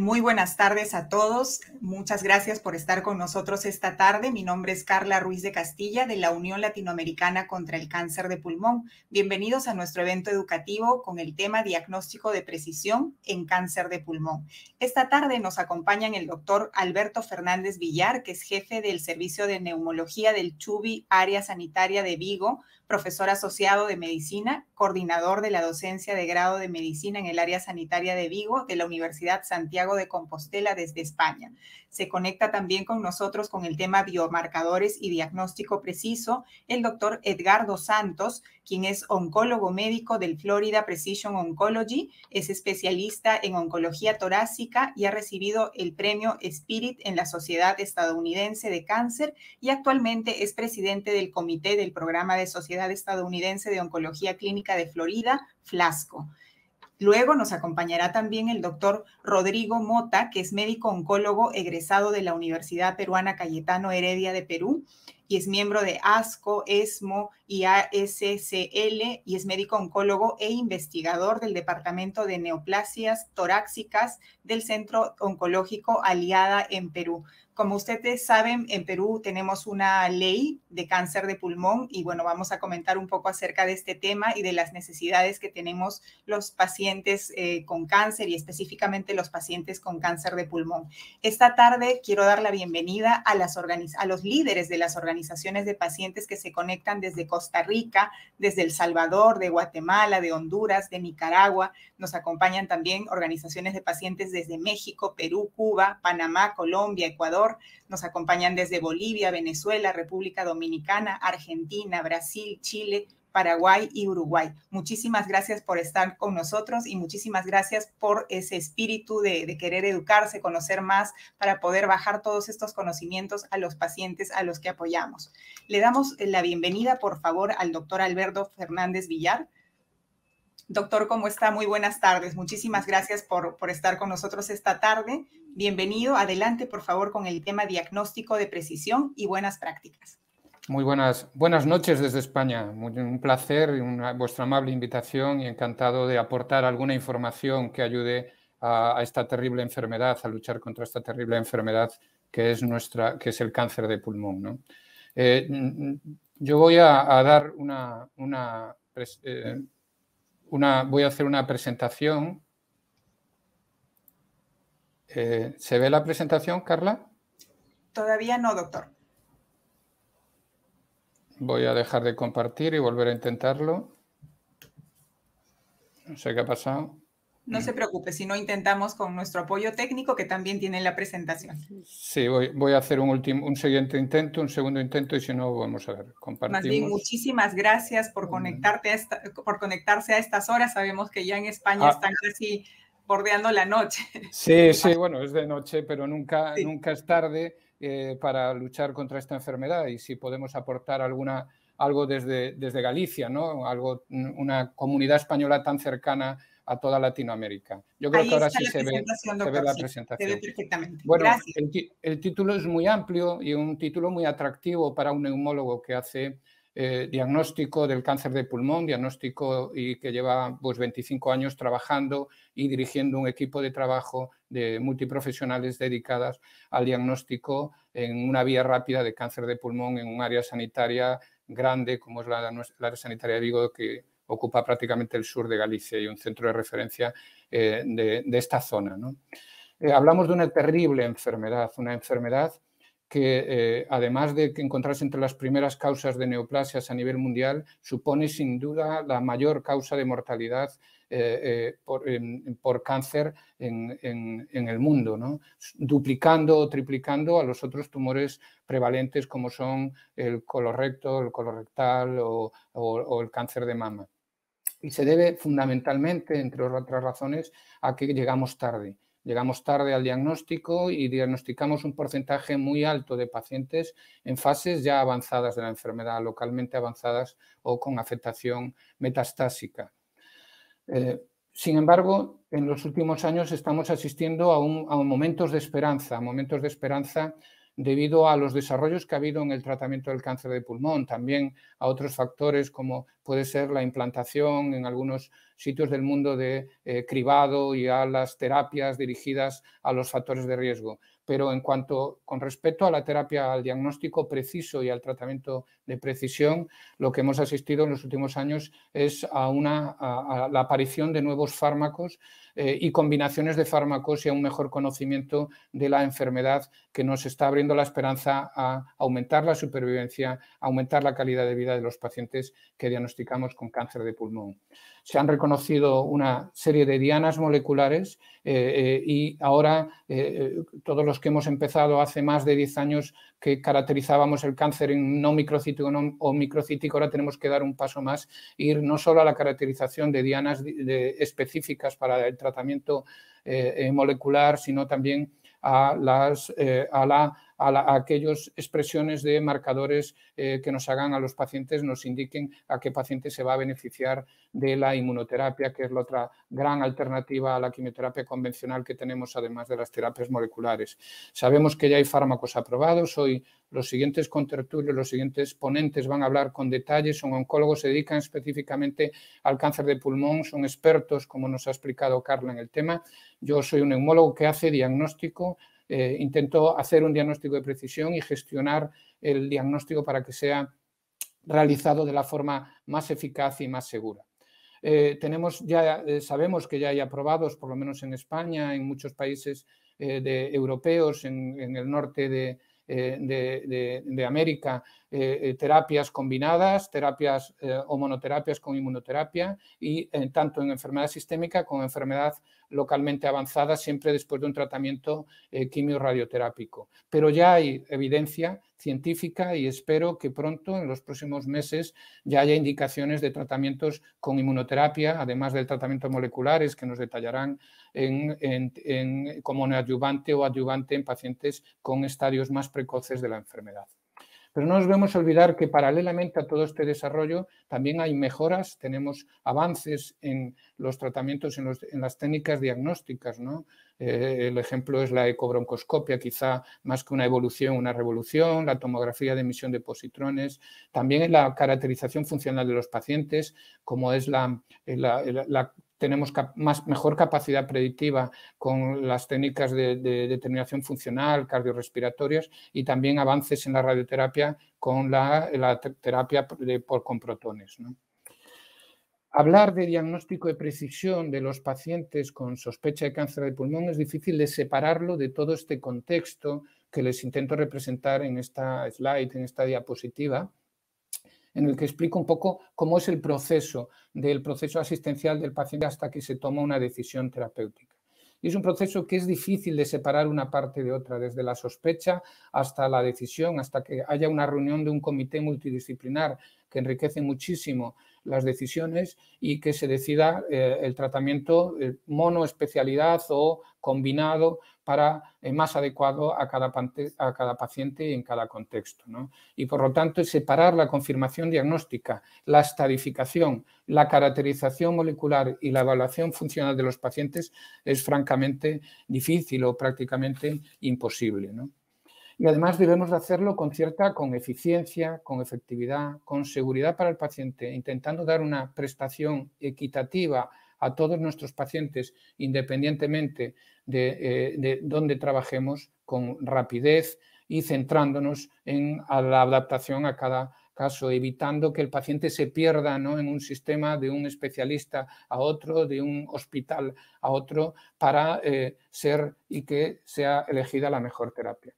Muy buenas tardes a todos. Muchas gracias por estar con nosotros esta tarde. Mi nombre es Carla Ruiz de Castilla de la Unión Latinoamericana contra el Cáncer de Pulmón. Bienvenidos a nuestro evento educativo con el tema Diagnóstico de Precisión en Cáncer de Pulmón. Esta tarde nos acompañan el doctor Alberto Fernández Villar, que es jefe del Servicio de Neumología del Chubi Área Sanitaria de Vigo, profesor asociado de medicina, coordinador de la docencia de grado de medicina en el área sanitaria de Vigo de la Universidad Santiago de Compostela desde España. Se conecta también con nosotros con el tema biomarcadores y diagnóstico preciso el doctor Edgardo Santos, quien es oncólogo médico del Florida Precision Oncology, es especialista en oncología torácica y ha recibido el premio Spirit en la Sociedad Estadounidense de Cáncer y actualmente es presidente del comité del programa de Sociedad Estadounidense de Oncología Clínica de Florida, Flasco. Luego nos acompañará también el doctor Rodrigo Mota, que es médico oncólogo egresado de la Universidad Peruana Cayetano Heredia de Perú y es miembro de ASCO, ESMO y ASCL y es médico oncólogo e investigador del Departamento de Neoplasias Torácicas del Centro Oncológico Aliada en Perú. Como ustedes saben, en Perú tenemos una ley de cáncer de pulmón y bueno, vamos a comentar un poco acerca de este tema y de las necesidades que tenemos los pacientes eh, con cáncer y específicamente los pacientes con cáncer de pulmón. Esta tarde quiero dar la bienvenida a, las a los líderes de las organizaciones de pacientes que se conectan desde Costa Rica, desde El Salvador, de Guatemala, de Honduras, de Nicaragua. Nos acompañan también organizaciones de pacientes desde México, Perú, Cuba, Panamá, Colombia, Ecuador nos acompañan desde Bolivia, Venezuela, República Dominicana, Argentina, Brasil, Chile, Paraguay y Uruguay. Muchísimas gracias por estar con nosotros y muchísimas gracias por ese espíritu de, querer educarse, conocer más para poder bajar todos estos conocimientos a los pacientes a los que apoyamos. Le damos la bienvenida, por favor, al doctor Alberto Fernández Villar. Doctor, ¿cómo está? Muy buenas tardes. Muchísimas gracias por, por estar con nosotros esta tarde. Bienvenido. Adelante, por favor, con el tema diagnóstico de precisión y buenas prácticas. Muy buenas, buenas noches desde España. un placer y una, vuestra amable invitación y encantado de aportar alguna información que ayude a, esta terrible enfermedad, a luchar contra esta terrible enfermedad que es, nuestra, que es el cáncer de pulmón. Eh, yo voy a, dar una, eh, una, voy a hacer una presentación eh, ¿Se ve la presentación, Carla? Todavía no, doctor. Voy a dejar de compartir y volver a intentarlo. No sé qué ha pasado. No se preocupe, si no intentamos con nuestro apoyo técnico que también tiene la presentación. Sí, voy, a hacer un, último, un siguiente intento, un segundo intento y si no, vamos a ver, compartimos. Más bien, muchísimas gracias por, conectarte por conectarse a estas horas. Sabemos que ya en España ah. están casi bordeando la noche. Sí, sí, bueno, es de noche, pero nunca, nunca es tarde eh, para luchar contra esta enfermedad y si podemos aportar alguna, algo desde, desde Galicia, ¿no? Algo, una comunidad española tan cercana a toda Latinoamérica. Yo creo que ahora sí se ve, la presentación. perfectamente. Bueno, el, el, título es muy amplio y un título muy atractivo para un neumólogo que hace eh, diagnóstico del cáncer de pulmón, diagnóstico y que lleva pues, 25 años trabajando y dirigiendo un equipo de trabajo de multiprofesionales dedicadas al diagnóstico en una vía rápida de cáncer de pulmón en un área sanitaria grande como es la, área sanitaria de Vigo que ocupa prácticamente el sur de Galicia y un centro de referencia eh, de, esta zona. Eh, hablamos de una terrible enfermedad, una enfermedad que eh, además de que encontrarse entre las primeras causas de neoplasias a nivel mundial, supone sin duda la mayor causa de mortalidad por, cáncer en, el mundo, duplicando o triplicando a los otros tumores prevalentes como son el colorecto, el colorectal o el cáncer de mama. Y se debe fundamentalmente, entre otras razones, a que llegamos tarde Llegamos tarde al diagnóstico y diagnosticamos un porcentaje muy alto de pacientes en fases ya avanzadas de la enfermedad, localmente avanzadas o con afectación metastásica. Eh, sin embargo, en los últimos años estamos asistiendo a, a momentos de esperanza, momentos de esperanza debido a los desarrollos que ha habido en el tratamiento del cáncer de pulmón, también a otros factores como puede ser la implantación en algunos sitios del mundo de eh, cribado y a las terapias dirigidas a los factores de riesgo. Pero en cuanto con respecto a la terapia, al diagnóstico preciso y al tratamiento de precisión, lo que hemos asistido en los últimos años es a, una, a la aparición de nuevos fármacos eh, y combinaciones de fármacos y a un mejor conocimiento de la enfermedad que nos está abriendo la esperanza a aumentar la supervivencia, aumentar la calidad de vida de los pacientes que diagnosticamos con cáncer de pulmón. Se han reconocido una serie de dianas moleculares eh, eh, y ahora todos los que hemos empezado hace más de 10 años que caracterizábamos el cáncer en no microcítico o microcítico, ahora tenemos que dar un paso más, ir no solo a la caracterización de dianas específicas para el tratamiento eh, eh, molecular, sino también a, las, eh, a, la, aquellas expresiones de marcadores que nos hagan a los pacientes, nos indiquen a qué paciente se va a beneficiar de la inmunoterapia, que es la otra gran alternativa a la quimioterapia convencional que tenemos, además de las terapias moleculares. Sabemos que ya hay fármacos aprobados, hoy los siguientes contertulios, los siguientes ponentes van a hablar con detalles, son oncólogos, se dedican específicamente al cáncer de pulmón, son expertos, como nos ha explicado Carla en el tema. Yo soy un neumólogo que hace diagnóstico, eh, intento hacer un diagnóstico de precisión y gestionar el diagnóstico para que sea realizado de la forma más eficaz y más segura. Eh, tenemos ya, eh, sabemos que ya hay aprobados, por lo menos en España, en muchos países de, europeos, en el norte de, eh, América, eh, eh, terapias combinadas, terapias o monoterapias con inmunoterapia y tanto en enfermedad sistémica como en enfermedad localmente avanzada, siempre después de un tratamiento quimio-radioterápico. Pero ya hay evidencia científica y espero que pronto, en los próximos meses, ya haya indicaciones de tratamientos con inmunoterapia, además del tratamiento moleculares que nos detallarán como neoadyuvante o adyuvante en pacientes con estadios más precoces de la enfermedad. Pero no nos debemos olvidar que paralelamente a todo este desarrollo también hay mejoras, tenemos avances en los tratamientos, en, las técnicas diagnósticas. ¿no? Eh, el ejemplo es la ecobroncoscopia, quizá más que una evolución, una revolución, la tomografía de emisión de positrones, también en la caracterización funcional de los pacientes, como es la tenemos más, mejor capacidad predictiva con las técnicas de, determinación funcional, cardiorrespiratorias y también avances en la radioterapia con la, terapia por con protones. Hablar de diagnóstico de precisión de los pacientes con sospecha de cáncer de pulmón es difícil de separarlo de todo este contexto que les intento representar en esta slide, en esta diapositiva en el que explico un poco cómo es el proceso del proceso asistencial del paciente hasta que se toma una decisión terapéutica. Y es un proceso que es difícil de separar una parte de otra, desde la sospecha hasta la decisión, hasta que haya una reunión de un comité multidisciplinar que enriquece muchísimo las decisiones y que se decida eh, el tratamiento eh, mono especialidad o combinado para eh, más adecuado a cada, a cada, paciente y en cada contexto. Y por lo tanto, separar la confirmación diagnóstica, la estadificación, la caracterización molecular y la evaluación funcional de los pacientes es francamente difícil o prácticamente imposible. Y además debemos de hacerlo con cierta, con eficiencia, con efectividad, con seguridad para el paciente, intentando dar una prestación equitativa a todos nuestros pacientes, independientemente de, eh, dónde trabajemos, con rapidez y centrándonos en la adaptación a cada caso, evitando que el paciente se pierda ¿no? en un sistema de un especialista a otro, de un hospital a otro, para eh, ser y que sea elegida la mejor terapia.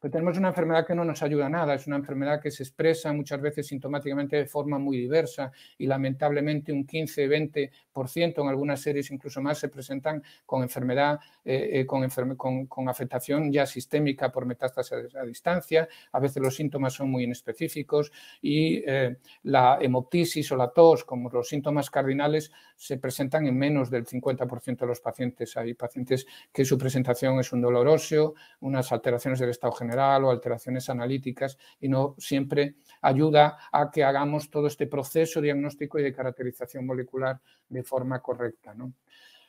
Pero tenemos una enfermedad que no nos ayuda a nada, es una enfermedad que se expresa muchas veces sintomáticamente de forma muy diversa y lamentablemente un 15-20% en algunas series incluso más se presentan con enfermedad, eh, eh, con, con, afectación ya sistémica por metástasis a distancia, a veces los síntomas son muy inespecíficos y eh, la hemoptisis o la tos como los síntomas cardinales se presentan en menos del 50% de los pacientes. Hay pacientes que su presentación es un dolor óseo, unas alteraciones del estado general o alteraciones analíticas y no siempre ayuda a que hagamos todo este proceso diagnóstico y de caracterización molecular de forma correcta.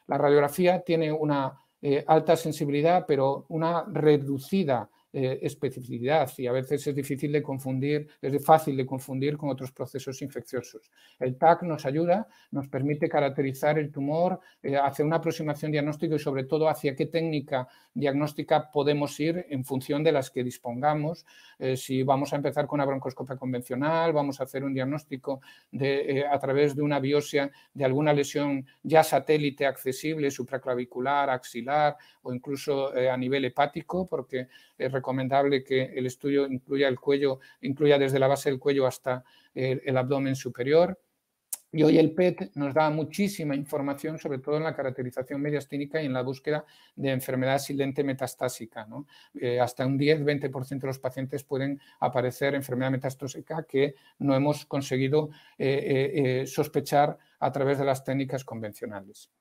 La radiografía tiene una eh, alta sensibilidad, pero una reducida eh, especificidad y a veces es difícil de confundir, es fácil de confundir con otros procesos infecciosos. El TAC nos ayuda, nos permite caracterizar el tumor, eh, hacer una aproximación diagnóstica y sobre todo hacia qué técnica diagnóstica podemos ir en función de las que dispongamos. Eh, si vamos a empezar con una broncoscopia convencional, vamos a hacer un diagnóstico de, a través de una biopsia de alguna lesión ya satélite accesible, supraclavicular, axilar o incluso a nivel hepático, porque recomendable que el estudio incluya el cuello, incluya desde la base del cuello hasta el, abdomen superior. Y hoy el PET nos da muchísima información, sobre todo en la caracterización mediastínica y en la búsqueda de enfermedad silente metastásica. Eh, hasta un 10-20% de los pacientes pueden aparecer enfermedad metastásica que no hemos conseguido eh, eh, sospechar a través de las técnicas convencionales.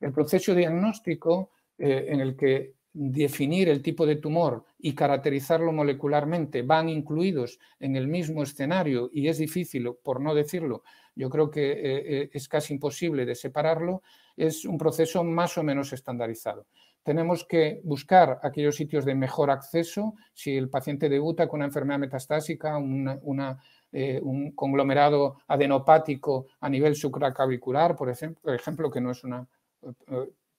El proceso diagnóstico en el que definir el tipo de tumor y caracterizarlo molecularmente van incluidos en el mismo escenario y es difícil, por no decirlo, yo creo que eh, eh, es casi imposible de separarlo, es un proceso más o menos estandarizado. Tenemos que buscar aquellos sitios de mejor acceso, si el paciente debuta con una enfermedad metastásica, eh, un conglomerado adenopático a nivel ejemplo, por ejemplo, que no es una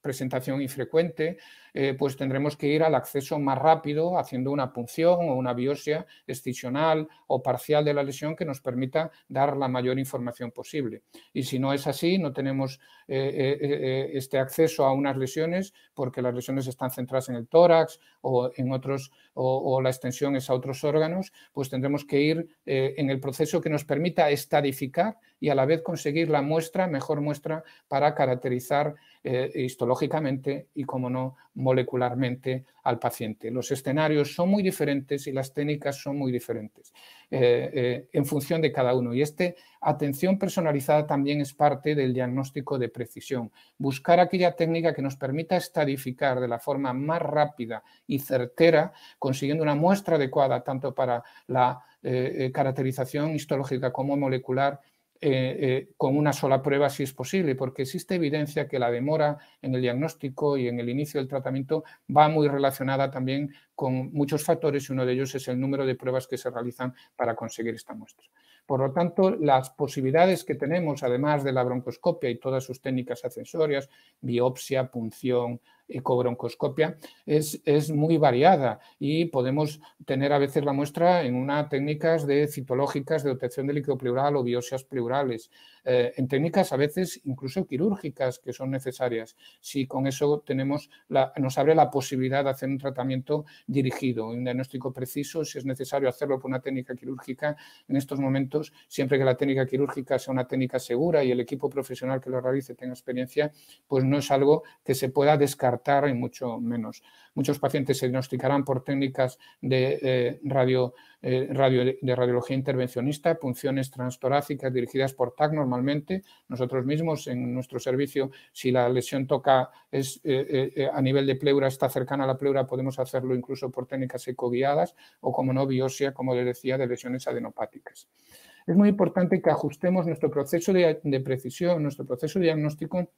presentación infrecuente, eh, pues tendremos que ir al acceso más rápido haciendo una punción o una biopsia excisional o parcial de la lesión que nos permita dar la mayor información posible. Y si no es así, no tenemos eh, eh, este acceso a unas lesiones porque las lesiones están centradas en el tórax o en otros o, la extensión es a otros órganos, pues tendremos que ir en el proceso que nos permita estadificar y a la vez conseguir la muestra, mejor muestra para caracterizar histológicamente y, como no, molecularmente al paciente. Los escenarios son muy diferentes y las técnicas son muy diferentes eh, eh, en función de cada uno. Y esta atención personalizada también es parte del diagnóstico de precisión. Buscar aquella técnica que nos permita estadificar de la forma más rápida y certera, consiguiendo una muestra adecuada tanto para la eh, caracterización histológica como molecular eh, eh, con una sola prueba si es posible, porque existe evidencia que la demora en el diagnóstico y en el inicio del tratamiento va muy relacionada también con muchos factores y uno de ellos es el número de pruebas que se realizan para conseguir esta muestra. Por lo tanto, las posibilidades que tenemos, además de la broncoscopia y todas sus técnicas accesorias, biopsia, punción, ecobroncoscopia, es, es muy variada y podemos tener a veces la muestra en una técnicas de citológicas de obtención de líquido pleural o biopsias pleurales, eh, en técnicas a veces incluso quirúrgicas que son necesarias. Si con eso tenemos nos abre la posibilidad de hacer un tratamiento dirigido, un diagnóstico preciso, si es necesario hacerlo por una técnica quirúrgica, en estos momentos, siempre que la técnica quirúrgica sea una técnica segura y el equipo profesional que lo realice tenga experiencia, pues no es algo que se pueda descartar y mucho menos. Muchos pacientes se diagnosticarán por técnicas de eh, radio eh, radio, de radiología intervencionista, punciones transtorácicas dirigidas por TAC normalmente. Nosotros mismos en nuestro servicio, si la lesión toca es, eh, a nivel de pleura, está cercana a la pleura, podemos hacerlo incluso por técnicas ecoguiadas o, como no, biopsia, como les decía, de lesiones adenopáticas. Es muy importante que ajustemos nuestro proceso de, de precisión, nuestro proceso diagnóstico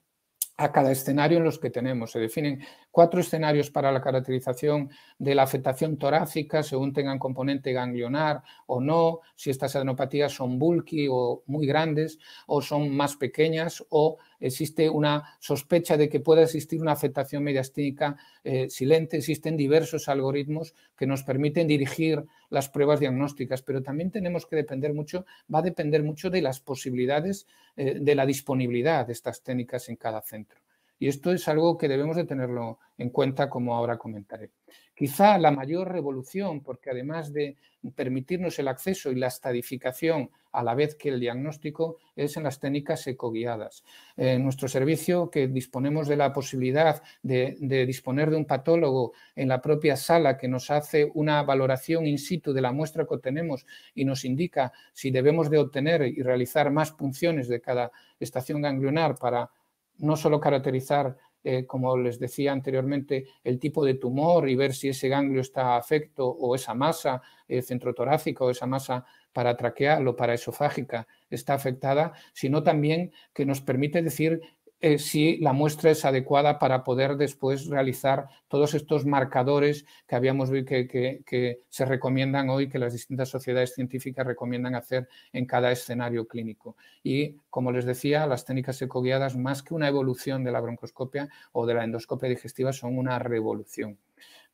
a cada escenario en los que tenemos. Se definen cuatro escenarios para la caracterización de la afectación torácica según tengan componente ganglionar o no, si estas adenopatías son bulky o muy grandes o son más pequeñas o existe una sospecha de que pueda existir una afectación mediastínica eh, silente. Existen diversos algoritmos que nos permiten dirigir las pruebas diagnósticas, pero también tenemos que depender mucho, va a depender mucho de las posibilidades eh, de la disponibilidad de estas técnicas en cada centro. Y esto es algo que debemos de tenerlo en cuenta, como ahora comentaré. Quizá la mayor revolución, porque además de permitirnos el acceso y la estadificación a la vez que el diagnóstico, es en las técnicas ecoguiadas. En nuestro servicio, que disponemos de la posibilidad de, de, disponer de un patólogo en la propia sala que nos hace una valoración in situ de la muestra que obtenemos y nos indica si debemos de obtener y realizar más punciones de cada estación ganglionar para no solo caracterizar, eh, como les decía anteriormente, el tipo de tumor y ver si ese ganglio está afecto o esa masa eh, centrotorácica o esa masa paratraqueal o paraesofágica está afectada, sino también que nos permite decir eh, si la muestra es adecuada para poder después realizar todos estos marcadores que habíamos visto que, se recomiendan hoy, que las distintas sociedades científicas recomiendan hacer en cada escenario clínico. Y, como les decía, las técnicas ecoguiadas, más que una evolución de la broncoscopia o de la endoscopia digestiva, son una revolución.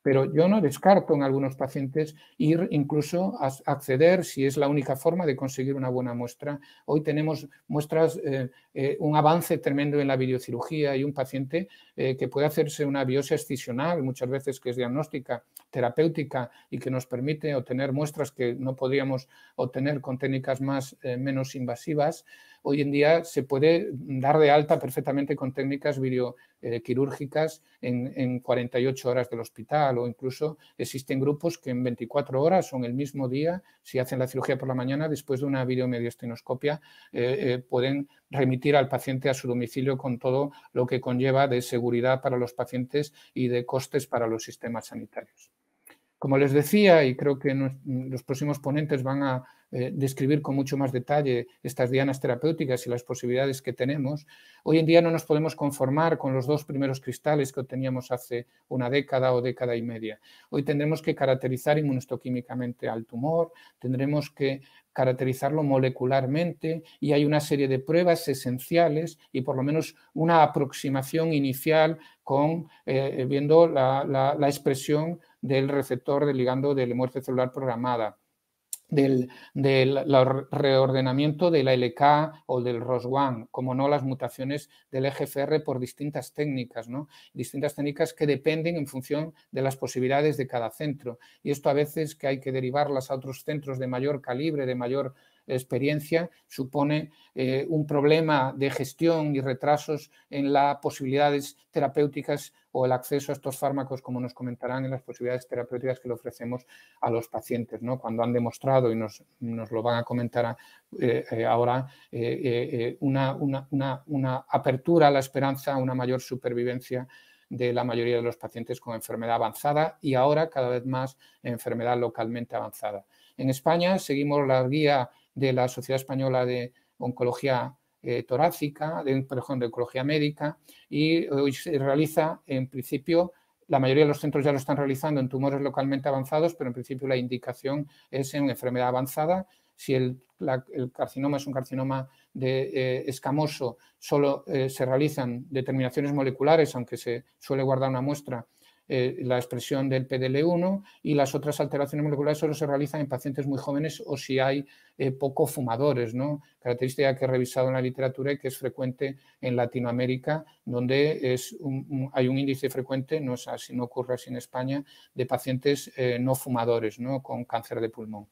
Pero yo no descarto en algunos pacientes ir incluso a acceder, si es la única forma de conseguir una buena muestra. Hoy tenemos muestras, eh, eh, un avance tremendo en la videocirugía y un paciente eh, que puede hacerse una biopsia excisional, muchas veces que es diagnóstica, terapéutica y que nos permite obtener muestras que no podríamos obtener con técnicas más menos invasivas hoy en día se puede dar de alta perfectamente con técnicas videoquirúrgicas en, en 48 horas del hospital o incluso existen grupos que en 24 horas o en el mismo día, si hacen la cirugía por la mañana, después de una videomediastinoscopia, eh, eh, pueden remitir al paciente a su domicilio con todo lo que conlleva de seguridad para los pacientes y de costes para los sistemas sanitarios. Como les decía, y creo que los próximos ponentes van a eh, describir con mucho más detalle estas dianas terapéuticas y las posibilidades que tenemos, hoy en día no nos podemos conformar con los dos primeros cristales que obteníamos hace una década o década y media. Hoy tendremos que caracterizar inmunohistoquímicamente al tumor, tendremos que caracterizarlo molecularmente y hay una serie de pruebas esenciales y por lo menos una aproximación inicial con eh, viendo la, la expresión del receptor del ligando de muerte celular programada, del, reordenamiento de la LK o del ROS1, como no las mutaciones del EGFR por distintas técnicas, ¿no? distintas técnicas que dependen en función de las posibilidades de cada centro. Y esto a veces que hay que derivarlas a otros centros de mayor calibre, de mayor experiencia supone eh, un problema de gestión y retrasos en las posibilidades terapéuticas o el acceso a estos fármacos, como nos comentarán, en las posibilidades terapéuticas que le ofrecemos a los pacientes, ¿no? cuando han demostrado, y nos, lo van a comentar eh, eh, ahora, una, una apertura a la esperanza, una mayor supervivencia de la mayoría de los pacientes con enfermedad avanzada y ahora cada vez más enfermedad localmente avanzada. En España seguimos la guía de la Sociedad Española de Oncología eh, Torácica, de, perdón, de Oncología Médica, y hoy se realiza, en principio, la mayoría de los centros ya lo están realizando en tumores localmente avanzados, pero en principio la indicación es en enfermedad avanzada. Si el, carcinoma es un carcinoma de, eh, escamoso, solo eh, se realizan determinaciones moleculares, aunque se suele guardar una muestra eh, la expresión del PDL1 y las otras alteraciones moleculares solo se realizan en pacientes muy jóvenes o si hay eh, poco fumadores, ¿no? característica que he revisado en la literatura y que es frecuente en Latinoamérica, donde es hay un índice frecuente, no es así, no ocurre así en España, de pacientes eh, no fumadores ¿no? con cáncer de pulmón.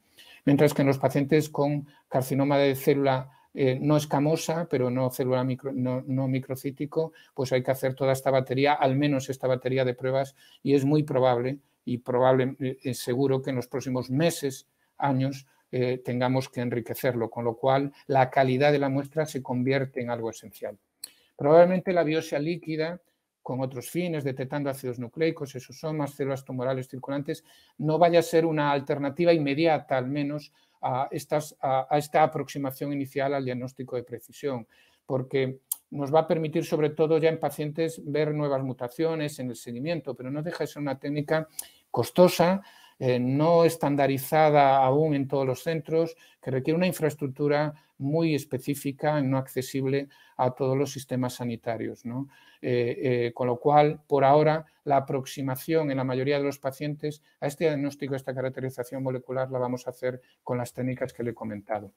Mientras que en los pacientes con carcinoma de célula eh, no escamosa, pero no celular micro, no, microcítico, pues hay que hacer toda esta batería, al menos esta batería de pruebas, y es muy probable y probable, eh, seguro que en los próximos meses, años, eh, tengamos que enriquecerlo, con lo cual la calidad de la muestra se convierte en algo esencial. Probablemente la biopsia líquida, con otros fines, detectando ácidos nucleicos, exosomas, células tumorales circulantes, no vaya a ser una alternativa inmediata, al menos, a, esta aproximación inicial al diagnóstico de precisión, porque nos va a permitir sobre todo ya en pacientes ver nuevas mutaciones en el seguimiento, pero no deja de ser una técnica costosa, eh, no estandarizada aún en todos los centros, que requiere una infraestructura muy específica no accesible a todos los sistemas sanitarios. Eh, eh, con lo cual, por ahora, la aproximación en la mayoría de los pacientes a este diagnóstico, a esta caracterización molecular, la vamos a hacer con las técnicas que le he comentado.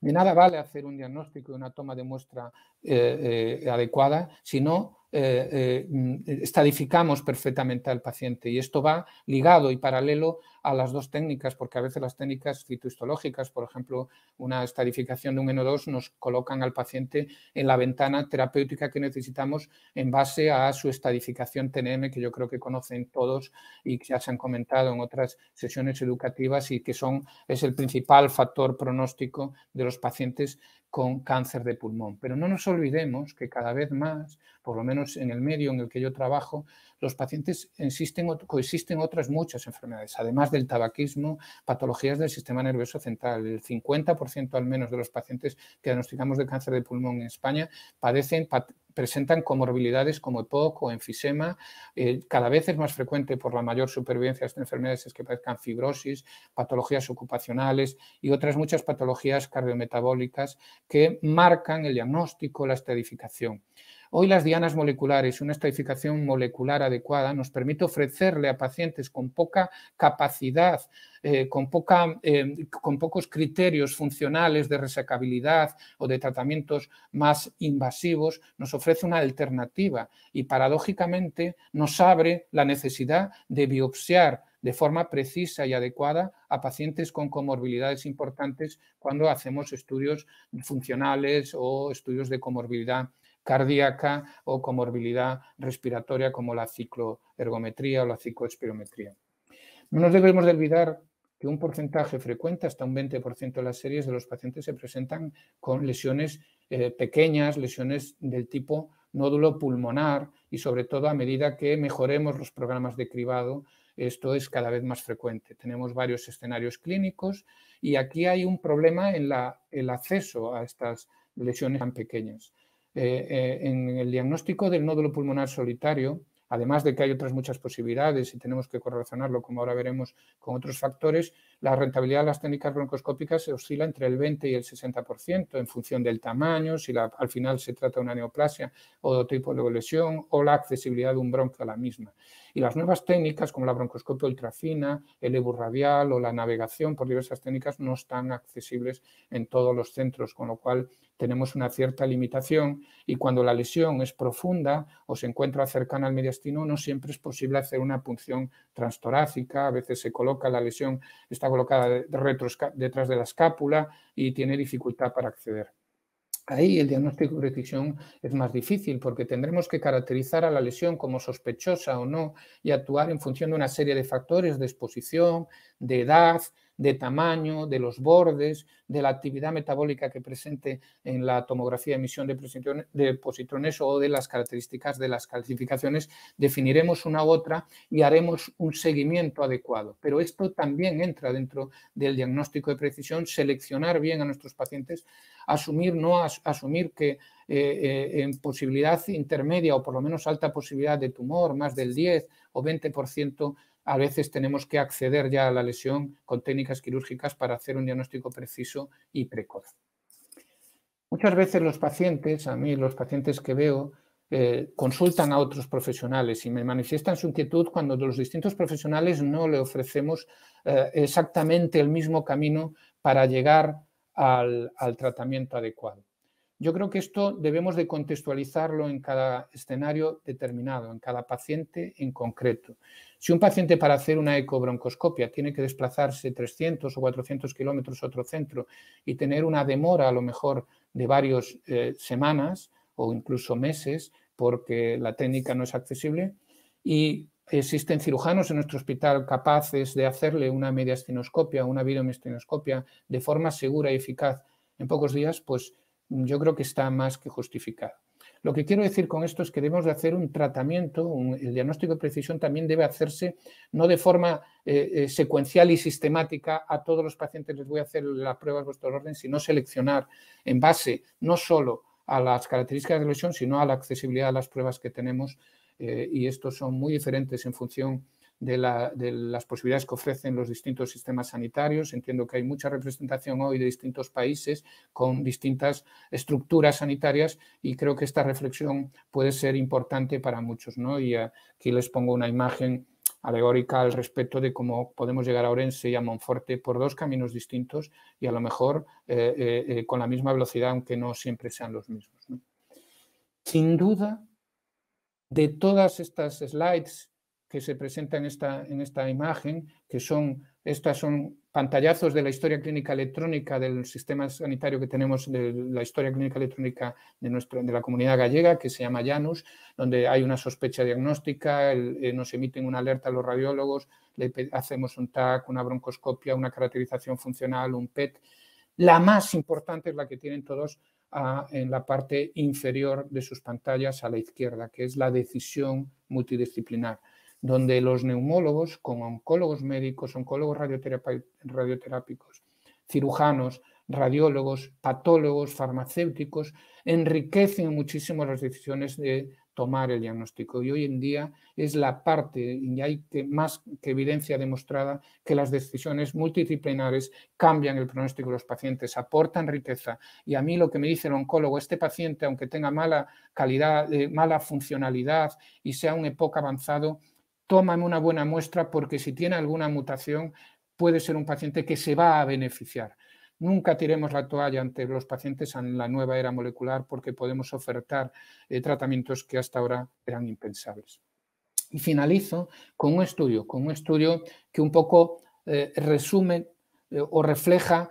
De nada vale hacer un diagnóstico y una toma de muestra adecuada si no eh, eh, mm, estadificamos perfectamente al paciente. Y esto va ligado y paralelo a las dos técnicas, porque a veces las técnicas citohistológicas, por ejemplo, una estadificación de un N2 nos colocan al paciente en la ventana terapéutica que necesitamos en base a su estadificación TNM, que yo creo que conocen todos y que ya se han comentado en otras sesiones educativas y que son, es el principal factor pronóstico de los pacientes con cáncer de pulmón. Pero no nos olvidemos que cada vez más, por lo menos en el medio en el que yo trabajo, los pacientes coexisten otras muchas enfermedades, además del tabaquismo, patologías del sistema nervioso central. El 50% al menos de los pacientes que diagnosticamos de cáncer de pulmón en España padecen presentan comorbilidades como EPOC o enfisema. Eh, cada vez es más frecuente por la mayor supervivencia de estas enfermedades es que padezcan fibrosis, patologías ocupacionales y otras muchas patologías cardiometabólicas que marcan el diagnóstico, la estadificación. Hoy las dianas moleculares una estratificación molecular adecuada nos permite ofrecerle a pacientes con poca capacidad, eh, con, poca, eh, con pocos criterios funcionales de resecabilidad o de tratamientos más invasivos, nos ofrece una alternativa y paradójicamente nos abre la necesidad de biopsiar de forma precisa y adecuada a pacientes con comorbilidades importantes cuando hacemos estudios funcionales o estudios de comorbilidad cardíaca o comorbilidad respiratoria como la cicloergometría o la cicloespirometría. No nos debemos de olvidar que un porcentaje frecuente, hasta un 20% de las series de los pacientes se presentan con lesiones eh, pequeñas, lesiones del tipo nódulo pulmonar y sobre todo a medida que mejoremos los programas de cribado, esto es cada vez más frecuente. Tenemos varios escenarios clínicos y aquí hay un problema en el acceso a estas lesiones tan pequeñas. Eh, eh, en el diagnóstico del nódulo pulmonar solitario, además de que hay otras muchas posibilidades y tenemos que correlacionarlo, como ahora veremos, con otros factores, la rentabilidad de las técnicas broncoscópicas se oscila entre el 20 y el 60% en función del tamaño, si al final se trata de una neoplasia o de otro tipo de lesión o la accesibilidad de un bronquio a la misma. Y las nuevas técnicas como la broncoscopia ultrafina, el EBU radial o la navegación por diversas técnicas no están accesibles en todos los centros, con lo cual tenemos una cierta limitación y cuando la lesión es profunda o se encuentra cercana al mediastino no siempre es posible hacer una punción transtorácica, a veces se coloca la lesión, está colocada detrás de la escápula y tiene dificultad para acceder. Ahí el diagnóstico de precisión es más difícil porque tendremos que caracterizar a la lesión como sospechosa o no y actuar en función de una serie de factores de exposición, de edad, de tamaño, de los bordes, de la actividad metabólica que presente en la tomografía de emisión de positrones o de las características de las calcificaciones, definiremos una u otra y haremos un seguimiento adecuado. Pero esto también entra dentro del diagnóstico de precisión, seleccionar bien a nuestros pacientes, asumir, no asumir que eh, eh, en posibilidad intermedia o por lo menos alta posibilidad de tumor, más del 10 o 20%, a veces tenemos que acceder ya a la lesión con técnicas quirúrgicas para hacer un diagnóstico preciso y precoz. Muchas veces los pacientes, a mí los pacientes que veo, eh, consultan a otros profesionales y me manifiestan su inquietud cuando los distintos profesionales no le ofrecemos eh, exactamente el mismo camino para llegar al tratamiento adecuado. Yo creo que esto debemos de contextualizarlo en cada escenario determinado, en cada paciente en concreto. Si un paciente para hacer una ecobroncoscopia tiene que desplazarse 300 o 400 kilómetros a otro centro y tener una demora a lo mejor de varias eh, semanas o incluso meses porque la técnica no es accesible y existen cirujanos en nuestro hospital capaces de hacerle una mediastinoscopia una videomestinoscopia de forma segura y eficaz en pocos días, pues yo creo que está más que justificado. Lo que quiero decir con esto es que debemos de hacer un tratamiento, el diagnóstico de precisión también debe hacerse no de forma eh, eh, secuencial y sistemática a todos los pacientes les voy a hacer las pruebas de vuestro orden, sino seleccionar en base no solo a las características de la lesión, sino a la accesibilidad a las pruebas que tenemos eh, y estos son muy diferentes en función de, las posibilidades que ofrecen los distintos sistemas sanitarios. Entiendo que hay mucha representación hoy de distintos países con distintas estructuras sanitarias y creo que esta reflexión puede ser importante para muchos. ¿no? Y aquí les pongo una imagen alegórica al respecto de cómo podemos llegar a Orense y a Monforte por dos caminos distintos y a lo mejor eh, eh, eh, con la misma velocidad, aunque no siempre sean los mismos. Sin duda, de todas estas slides que se presenta en esta, en esta imagen, que son, estas son pantallazos de la historia clínica electrónica del sistema sanitario que tenemos, de la historia clínica electrónica de, de la comunidad gallega, que se llama Janus, donde hay una sospecha diagnóstica, eh, nos emiten una alerta a los radiólogos, le hacemos un TAC, una broncoscopia, una caracterización funcional, un PET, La más importante es la que tienen todos en la parte inferior de sus pantallas a la izquierda, que es la decisión multidisciplinar, donde los neumólogos, con oncólogos médicos, oncólogos radioterápicos, cirujanos, radiólogos, patólogos, farmacéuticos, enriquecen muchísimo las decisiones de tomar el diagnóstico. Y hoy en día es la parte, y hay que, más que evidencia demostrada, que las decisiones multidisciplinares cambian el pronóstico de los pacientes, aportan riqueza. Y a mí lo que me dice el oncólogo, este paciente, aunque tenga mala calidad, eh, mala funcionalidad y sea un EPOC avanzado, tómame una buena muestra porque si tiene alguna mutación puede ser un paciente que se va a beneficiar. Nunca tiremos la toalla ante los pacientes en la nueva era molecular porque podemos ofertar eh, tratamientos que hasta ahora eran impensables. Y finalizo con un estudio, con un estudio que un poco eh, resume eh, o refleja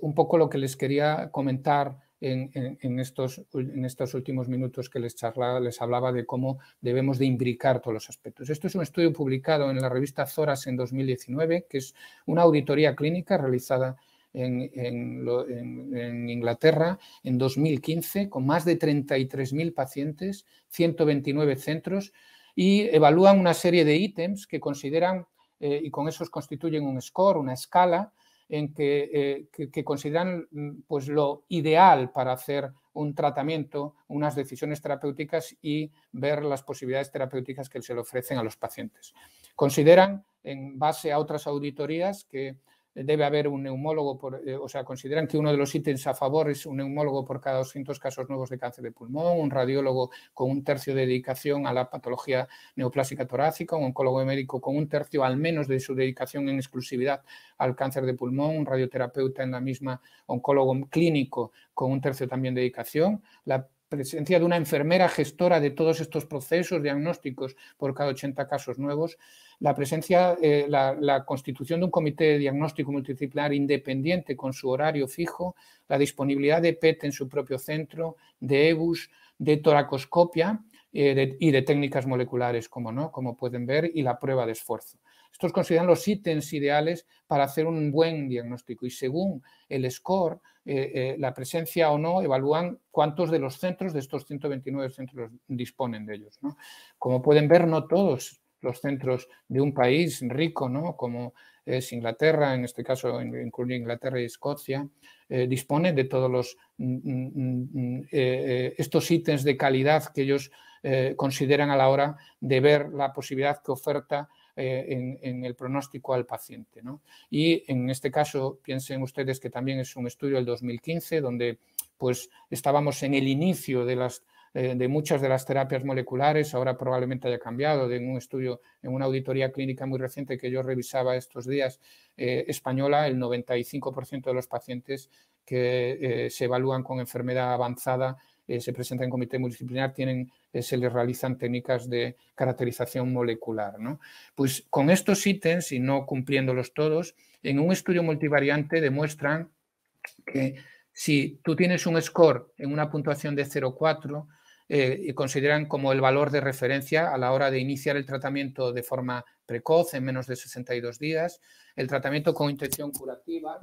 un poco lo que les quería comentar en, estos, en, estos, últimos minutos que les, charlaba, les hablaba de cómo debemos de imbricar todos los aspectos. Esto es un estudio publicado en la revista Zoras en 2019, que es una auditoría clínica realizada en, Inglaterra en 2015 con más de 33.000 pacientes, 129 centros y evalúan una serie de ítems que consideran, eh, y con esos constituyen un score, una escala, en que, eh, consideran mm, pues, lo ideal para hacer un tratamiento, unas decisiones terapéuticas y ver las posibilidades terapéuticas que se le ofrecen a los pacientes. Consideran, en base a otras auditorías, que debe haber un neumólogo, eh, o sea, consideran que uno de los ítems a favor es un neumólogo por cada 200 casos nuevos de cáncer de pulmón, un radiólogo con un tercio de dedicación a la patología neoplásica torácica, un oncólogo médico con un tercio al menos de su dedicación en exclusividad al cáncer de pulmón, un radioterapeuta en la misma oncólogo clínico con un tercio también de dedicación, la presencia de una enfermera gestora de todos estos procesos diagnósticos por cada 80 casos nuevos, la presencia, eh, la, constitución de un comité de diagnóstico multidisciplinar independiente con su horario fijo, la disponibilidad de PET en su propio centro, de EBUS, de toracoscopia eh, y de técnicas moleculares, como, ¿no? como pueden ver, y la prueba de esfuerzo. Estos consideran los ítems ideales para hacer un buen diagnóstico y según el score, eh, eh, la presencia o no, evalúan cuántos de los centros, de estos 129 centros, disponen de ellos. Como pueden ver, no todos los centros de un país rico, ¿no? como es Inglaterra, en este caso incluye Inglaterra y Escocia, eh, disponen de todos los, mm, mm, mm, estos ítems de calidad que ellos consideran a la hora de ver la posibilidad que oferta eh, en, el pronóstico al paciente. Y en este caso, piensen ustedes que también es un estudio del 2015, donde pues, estábamos en el inicio de, las, eh, de muchas de las terapias moleculares, ahora probablemente haya cambiado, de un estudio, en una auditoría clínica muy reciente que yo revisaba estos días, eh, española, el 95% de los pacientes que se evalúan con enfermedad avanzada eh, se presentan en comité multidisciplinar, tienen, eh, se les realizan técnicas de caracterización molecular. ¿no? Pues con estos ítems, y no cumpliéndolos todos, en un estudio multivariante demuestran que si tú tienes un score en una puntuación de 0,4, eh, consideran como el valor de referencia a la hora de iniciar el tratamiento de forma precoz en menos de 62 días, el tratamiento con intención curativa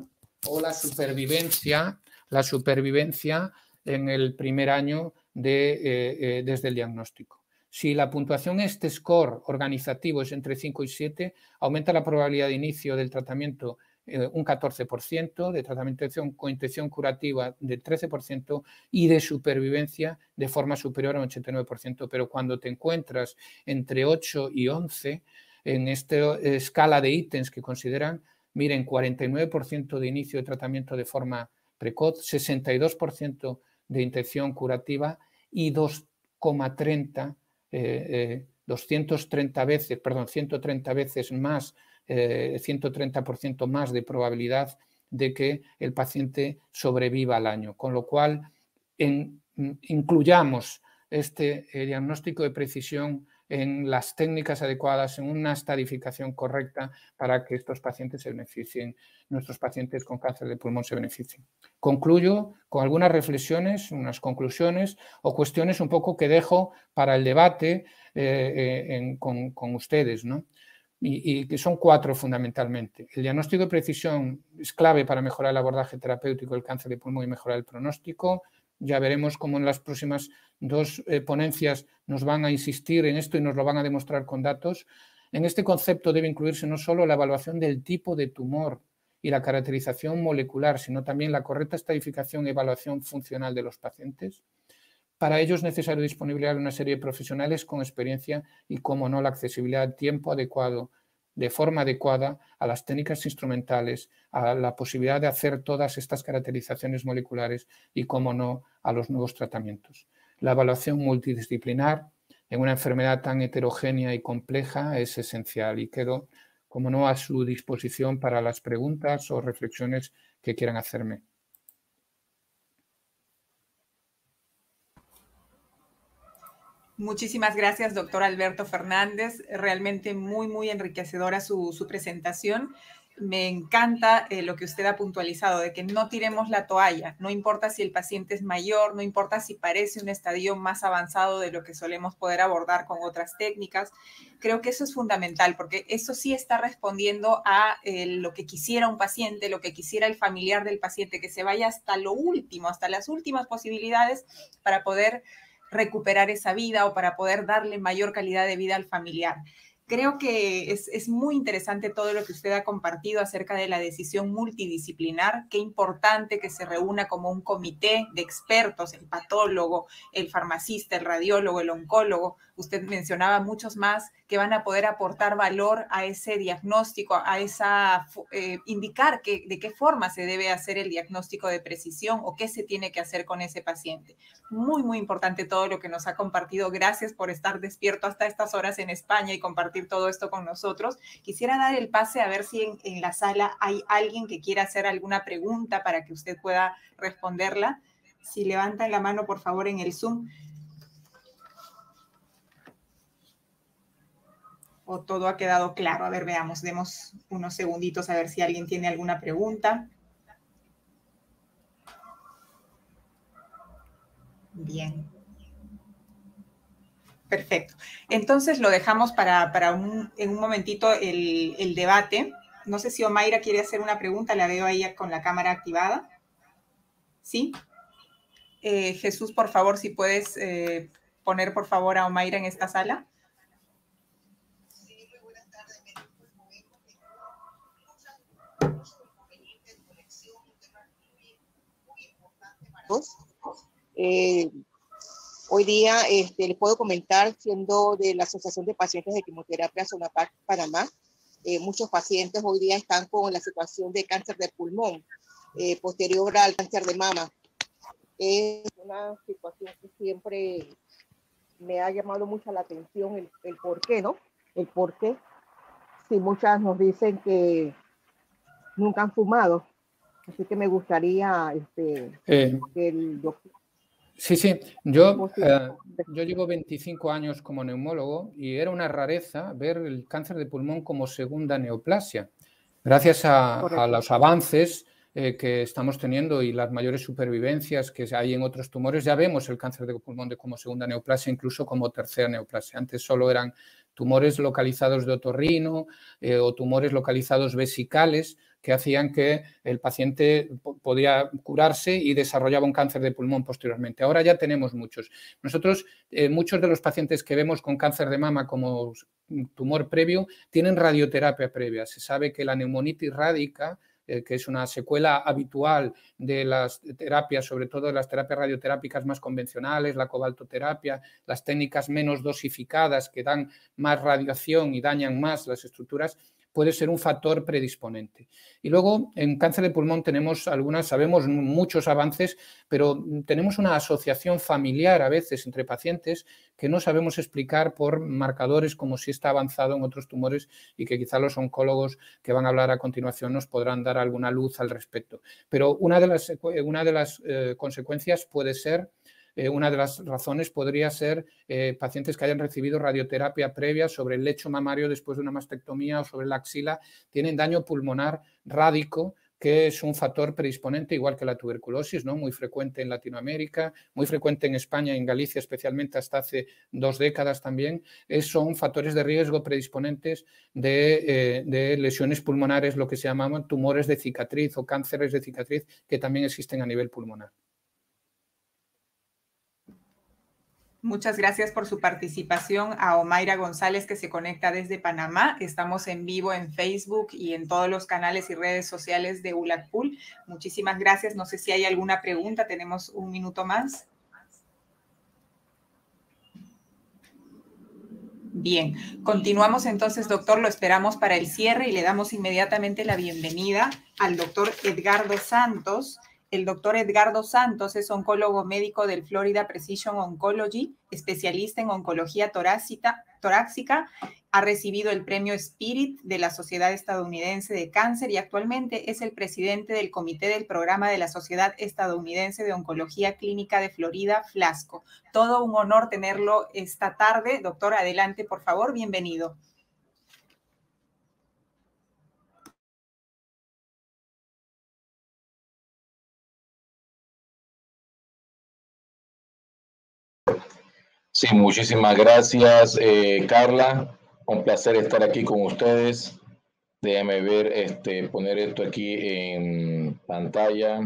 o la supervivencia, la supervivencia en el primer año de, eh, eh, desde el diagnóstico. Si la puntuación este score organizativo es entre 5 y 7, aumenta la probabilidad de inicio del tratamiento eh, un 14%, de tratamiento con intención curativa del 13% y de supervivencia de forma superior a un 89%. Pero cuando te encuentras entre 8 y 11, en esta escala de ítems que consideran, miren, 49% de inicio de tratamiento de forma precoz, 62% de intención curativa y 2,30, 230 eh, eh, veces, perdón, 130 veces más, 130% eh, más de probabilidad de que el paciente sobreviva al año. Con lo cual, incluyamos este diagnóstico de precisión en las técnicas adecuadas, en una estadificación correcta para que estos pacientes se beneficien, nuestros pacientes con cáncer de pulmón se beneficien. Concluyo con algunas reflexiones, unas conclusiones o cuestiones un poco que dejo para el debate eh, eh, con, ustedes. Y, que son cuatro fundamentalmente. El diagnóstico de precisión es clave para mejorar el abordaje terapéutico del cáncer de pulmón y mejorar el pronóstico. Ya veremos cómo en las próximas dos eh, ponencias nos van a insistir en esto y nos lo van a demostrar con datos. En este concepto debe incluirse no solo la evaluación del tipo de tumor y la caracterización molecular, sino también la correcta estadificación y evaluación funcional de los pacientes. Para ello es necesario disponibilizar una serie de profesionales con experiencia y, como no, la accesibilidad a tiempo adecuado, de forma adecuada a las técnicas instrumentales, a la posibilidad de hacer todas estas caracterizaciones moleculares y, como no, a los nuevos tratamientos. La evaluación multidisciplinar en una enfermedad tan heterogénea y compleja es esencial y quedo, como no, a su disposición para las preguntas o reflexiones que quieran hacerme. Muchísimas gracias, doctor Alberto Fernández. Realmente muy, muy enriquecedora su, presentación me encanta eh, lo que usted ha puntualizado, de que no tiremos la toalla, no importa si el paciente es mayor, no importa si parece un estadio más avanzado de lo que solemos poder abordar con otras técnicas. Creo que eso es fundamental, porque eso sí está respondiendo a eh, lo que quisiera un paciente, lo que quisiera el familiar del paciente, que se vaya hasta lo último, hasta las últimas posibilidades para poder recuperar esa vida o para poder darle mayor calidad de vida al familiar. Creo que es, muy interesante todo lo que usted ha compartido acerca de la decisión multidisciplinar. Qué importante que se reúna como un comité de expertos, el patólogo, el farmacista, el radiólogo, el oncólogo. Usted mencionaba muchos más que van a poder aportar valor a ese diagnóstico, a esa eh, indicar que, de qué forma se debe hacer el diagnóstico de precisión o qué se tiene que hacer con ese paciente. Muy, muy importante todo lo que nos ha compartido. Gracias por estar despierto hasta estas horas en España y compartir todo esto con nosotros. Quisiera dar el pase a ver si en, en la sala hay alguien que quiera hacer alguna pregunta para que usted pueda responderla. Si levantan la mano, por favor, en el Zoom. O todo ha quedado claro? A ver, veamos, demos unos segunditos a ver si alguien tiene alguna pregunta. Bien. Perfecto. Entonces lo dejamos para, un, en un momentito el, debate. No sé si Omaira quiere hacer una pregunta, la veo ahí con la cámara activada. ¿Sí? Eh, Jesús, por favor, si puedes eh, poner por favor a Omaira en esta sala. Eh, hoy día este, les puedo comentar, siendo de la Asociación de Pacientes de Quimioterapia Sonapac Panamá, eh, muchos pacientes hoy día están con la situación de cáncer de pulmón eh, posterior al cáncer de mama. Es una situación que siempre me ha llamado mucho la atención el, el por qué, ¿no? El por qué. Si muchas nos dicen que nunca han fumado, Así que me gustaría este, eh, que el doctor... Sí, sí, yo, eh, yo llevo 25 años como neumólogo y era una rareza ver el cáncer de pulmón como segunda neoplasia. Gracias a, los avances eh, que estamos teniendo y las mayores supervivencias que hay en otros tumores, ya vemos el cáncer de pulmón de como segunda neoplasia, incluso como tercera neoplasia. Antes solo eran tumores localizados de otorrino o tumores localizados vesicales, que hacían que el paciente podía curarse y desarrollaba un cáncer de pulmón posteriormente. Ahora ya tenemos muchos. Nosotros, eh, muchos de los pacientes que vemos con cáncer de mama como tumor previo, tienen radioterapia previa. Se sabe que la neumonitis radica eh, que es una secuela habitual de las terapias, sobre todo de las terapias radioterápicas más convencionales, la cobaltoterapia, las técnicas menos dosificadas que dan más radiación y dañan más las estructuras, puede ser un factor predisponente. Y luego en cáncer de pulmón tenemos algunas, sabemos muchos avances, pero tenemos una asociación familiar a veces entre pacientes que no sabemos explicar por marcadores como si está avanzado en otros tumores y que quizá los oncólogos que van a hablar a continuación nos podrán dar alguna luz al respecto. Pero una de las, una de las eh, consecuencias puede ser eh, una de las razones podría ser eh, pacientes que hayan recibido radioterapia previa sobre el lecho mamario después de una mastectomía o sobre la axila, tienen daño pulmonar rádico que es un factor predisponente, igual que la tuberculosis, ¿no? muy frecuente en Latinoamérica, muy frecuente en España en Galicia, especialmente hasta hace dos décadas también. son factores de riesgo predisponentes de, de lesiones pulmonares, lo que se llaman tumores de cicatriz o cánceres de cicatriz, que también existen a nivel pulmonar. Muchas gracias por su participación a Omaira González que se conecta desde Panamá. Estamos en vivo en Facebook y en todos los canales y redes sociales de ULACPUL. Muchísimas gracias. No sé si hay alguna pregunta. Tenemos un minuto más. Bien, continuamos entonces, doctor. Lo esperamos para el cierre y le damos inmediatamente la bienvenida al doctor Edgardo Santos el doctor Edgardo Santos es oncólogo médico del Florida Precision Oncology, especialista en oncología torácica, torácica. Ha recibido el premio Spirit de la Sociedad Estadounidense de Cáncer y actualmente es el presidente del comité del programa de la Sociedad Estadounidense de Oncología Clínica de Florida, Flasco. Todo un honor tenerlo esta tarde. Doctor, adelante, por favor, bienvenido. Sí, muchísimas gracias, eh, Carla. Un placer estar aquí con ustedes. Déjame ver, este, poner esto aquí en pantalla.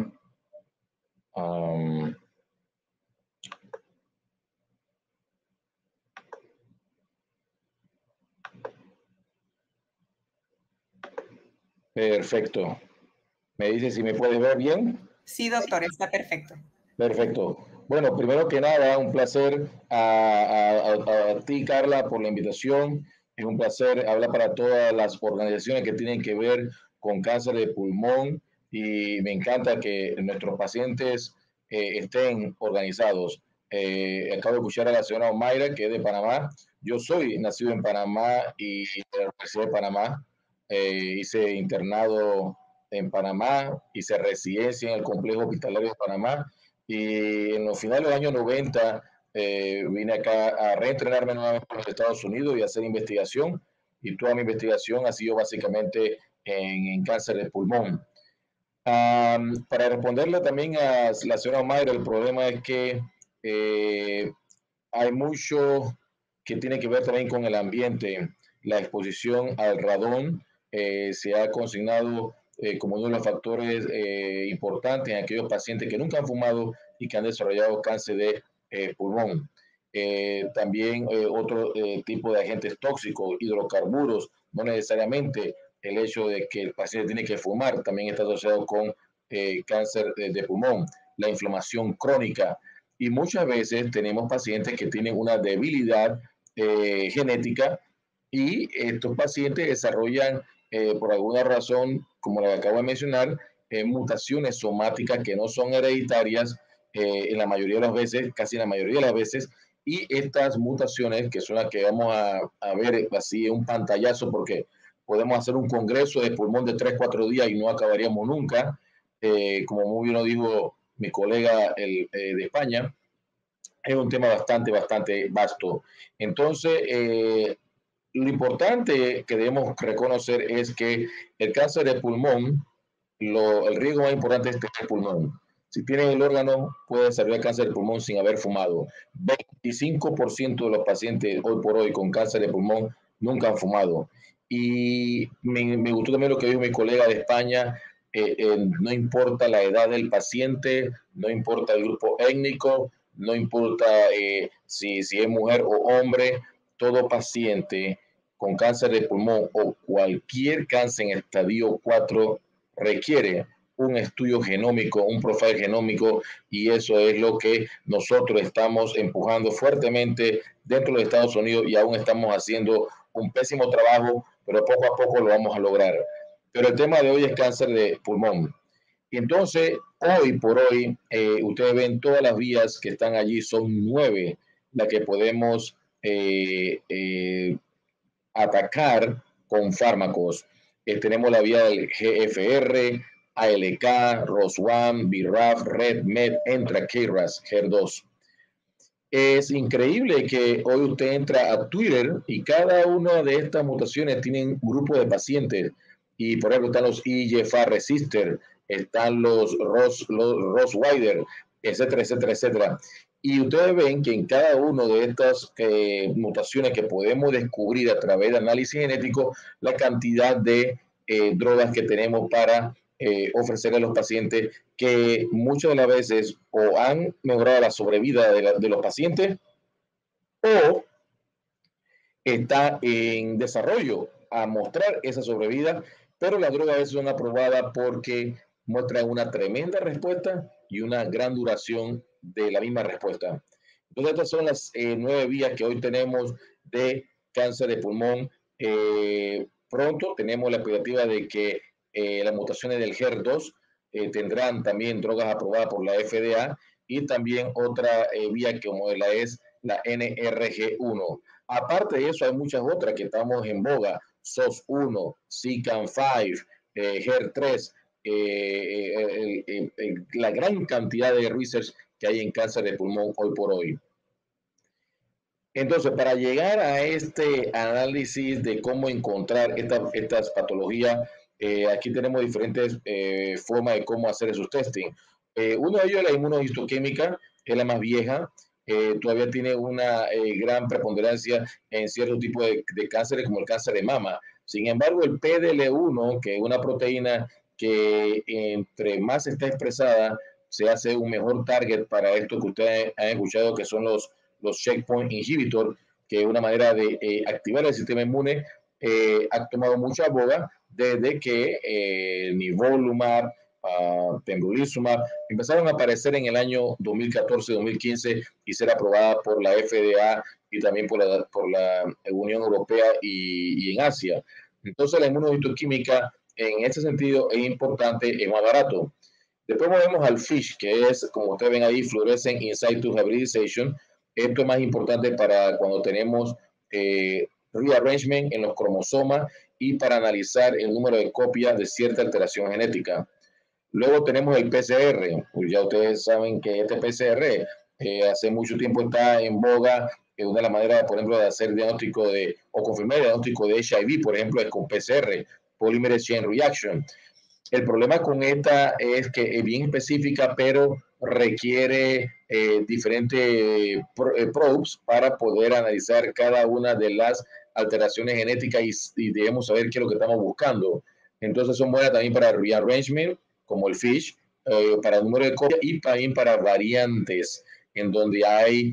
perfecto. ¿Me dice si me puede ver bien? Sí, doctor, está perfecto. Perfecto. Bueno, primero que nada, un placer a, ti, Carla, por la invitación. Es un placer hablar para todas las organizaciones que tienen que ver con cáncer de pulmón y me encanta que nuestros pacientes eh, estén organizados. Eh, acabo de escuchar a la señora Omaira, que es de Panamá. Yo soy nacido en Panamá y de la Universidad de Panamá. Eh, hice internado en Panamá, hice residencia en el complejo hospitalario de Panamá y en los finales del año 90 eh, vine acá a reentrenarme nuevamente en los Estados Unidos y hacer investigación. Y toda mi investigación ha sido básicamente en, cáncer de pulmón. para responderle también a la señora Mayra, el problema es que eh, hay mucho que tiene que ver también con el ambiente. La exposición al radón eh, se ha consignado eh, como uno de los factores eh, importantes en aquellos pacientes que nunca han fumado y que han desarrollado cáncer de eh, pulmón. también otro tipo de agentes tóxicos, hidrocarburos, no necesariamente el hecho de que el paciente tiene que fumar también está asociado con cáncer de pulmón, la inflamación crónica. Y muchas veces tenemos pacientes que tienen una debilidad genética y estos pacientes desarrollan por alguna razón como la que acabo de mencionar, eh, mutaciones somáticas que no son hereditarias eh, en la mayoría de las veces, casi en la mayoría de las veces, y estas mutaciones, que son las que vamos a, a ver así un pantallazo, porque podemos hacer un congreso de pulmón de 3, 4 días y no acabaríamos nunca, eh, como muy bien lo dijo mi colega el, de España, es un tema bastante, bastante vasto. Entonces, lo importante que debemos reconocer es que el cáncer de pulmón, el riesgo más importante es tener pulmón. Si tienen el órgano, puede desarrollar cáncer de pulmón sin haber fumado. 25% de los pacientes hoy por hoy con cáncer de pulmón nunca han fumado. Y me, gustó también lo que dijo mi colega de España, eh, eh, no importa la edad del paciente, no importa el grupo étnico, no importa eh, si es mujer o hombre, todo paciente con cáncer de pulmón o cualquier cáncer en estadio 4 requiere un estudio genómico, un profile genómico, y eso es lo que nosotros estamos empujando fuertemente dentro de Estados Unidos y aún estamos haciendo un pésimo trabajo, pero poco a poco lo vamos a lograr. Pero el tema de hoy es cáncer de pulmón. Y entonces, hoy por hoy, eh, ustedes ven todas las vías que están allí, son nueve las que podemos eh, eh, atacar con fármacos. Eh, tenemos la vía del GFR, ALK, ROS1, BRAF, REDMED, entra KRAS, HER2. Es increíble que hoy usted entra a Twitter y cada una de estas mutaciones tiene un grupo de pacientes. y por ejemplo están los IGFA Resistor, están los Ross, los Wider, etcétera, etcétera, etcétera. Y ustedes ven que en cada una de estas eh, mutaciones que podemos descubrir a través de análisis genético, la cantidad de eh, drogas que tenemos para eh, ofrecerle a los pacientes que muchas de las veces o han mejorado la sobrevida de, de los pacientes o está en desarrollo a mostrar esa sobrevida, pero las drogas a veces son aprobadas porque muestran una tremenda respuesta y una gran duración de la misma respuesta. Entonces, estas son las eh, nueve vías que hoy tenemos de cáncer de pulmón. Eh, pronto tenemos la expectativa de que eh, las mutaciones del HER2 tendrán también drogas aprobadas por la FDA y también otra vía que como la es la NRG1. Aparte de eso, hay muchas otras que estamos en boga, SOS1, SICAN5, HER3, la gran cantidad de research que hay en cáncer de pulmón hoy por hoy. Entonces, para llegar a este análisis de cómo encontrar estas patologías, eh, aquí tenemos diferentes eh, formas de cómo hacer esos testing. Eh, uno de ellos es la inmunohistoquímica, que es la más vieja, todavía tiene una gran preponderancia en ciertos tipos de, de cánceres como el cáncer de mama. Sin embargo, el PDL1, que es una proteína que entre más está expresada, se hace un mejor target para esto que ustedes han escuchado, que son los, los checkpoint inhibitor, que es una manera de eh, activar el sistema inmune, eh, ha tomado mucha boga desde que eh, Nivolumab, uh, Pembrolizumab empezaron a aparecer en el año 2014-2015 y ser aprobada por la FDA y también por la, por la Unión Europea y, en Asia. Entonces la inmunohistoquímica en ese sentido es importante, es más barato. Después movemos al FISH, que es, como ustedes ven ahí, Fluorescent Insight to Hybridization. Esto es más importante para cuando tenemos eh, rearrangement en los cromosomas y para analizar el número de copias de cierta alteración genética. Luego tenemos el PCR. Pues ya ustedes saben que este PCR eh, hace mucho tiempo está en boga. Es una de las maneras, por ejemplo, de hacer diagnóstico de, o confirmar el diagnóstico de HIV, por ejemplo, es con PCR, Polymerase Chain Reaction. El problema con esta es que es bien específica, pero requiere eh, diferentes eh, probes para poder analizar cada una de las alteraciones genéticas y, debemos saber qué es lo que estamos buscando. Entonces son buenas también para rearrangement, como el FISH, eh, para número de copias y también para variantes, en donde hay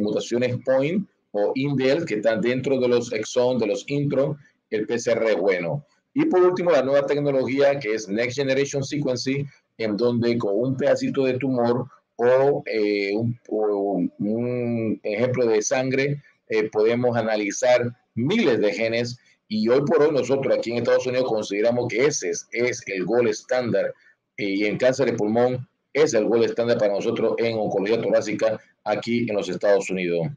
mutaciones point o indel que están dentro de los exon, de los intron, el PCR es bueno. Y por último, la nueva tecnología que es Next Generation Sequencing, en donde con un pedacito de tumor o, eh, un, ejemplo de sangre eh, podemos analizar miles de genes y hoy por hoy nosotros aquí en Estados Unidos consideramos que ese es, el gol estándar y en cáncer de pulmón es el gol estándar para nosotros en oncología torácica aquí en los Estados Unidos.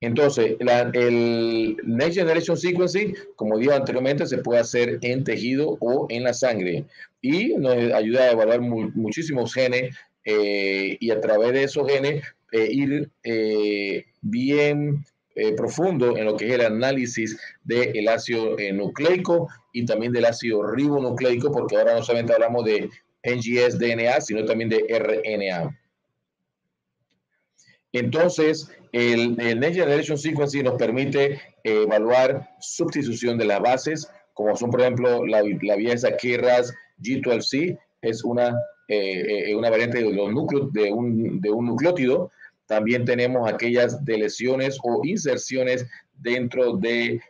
Entonces, el Next Generation Sequencing, como dije anteriormente, se puede hacer en tejido o en la sangre y nos ayuda a evaluar muchísimos genes eh, y a través de esos genes eh, ir eh, bien profundo en lo que es el análisis del ácido nucleico y también del ácido ribonucleico, porque ahora no solamente hablamos de NGS DNA, sino también de RNA. Entonces, el, Next Generation Sequencing nos permite eh, evaluar sustitución de las bases, como son, por ejemplo, la, la vía esa KRAS G12C, es una, eh, eh, una variante de, los núcleos, de, un, de un nucleótido. También tenemos aquellas deleciones o inserciones dentro de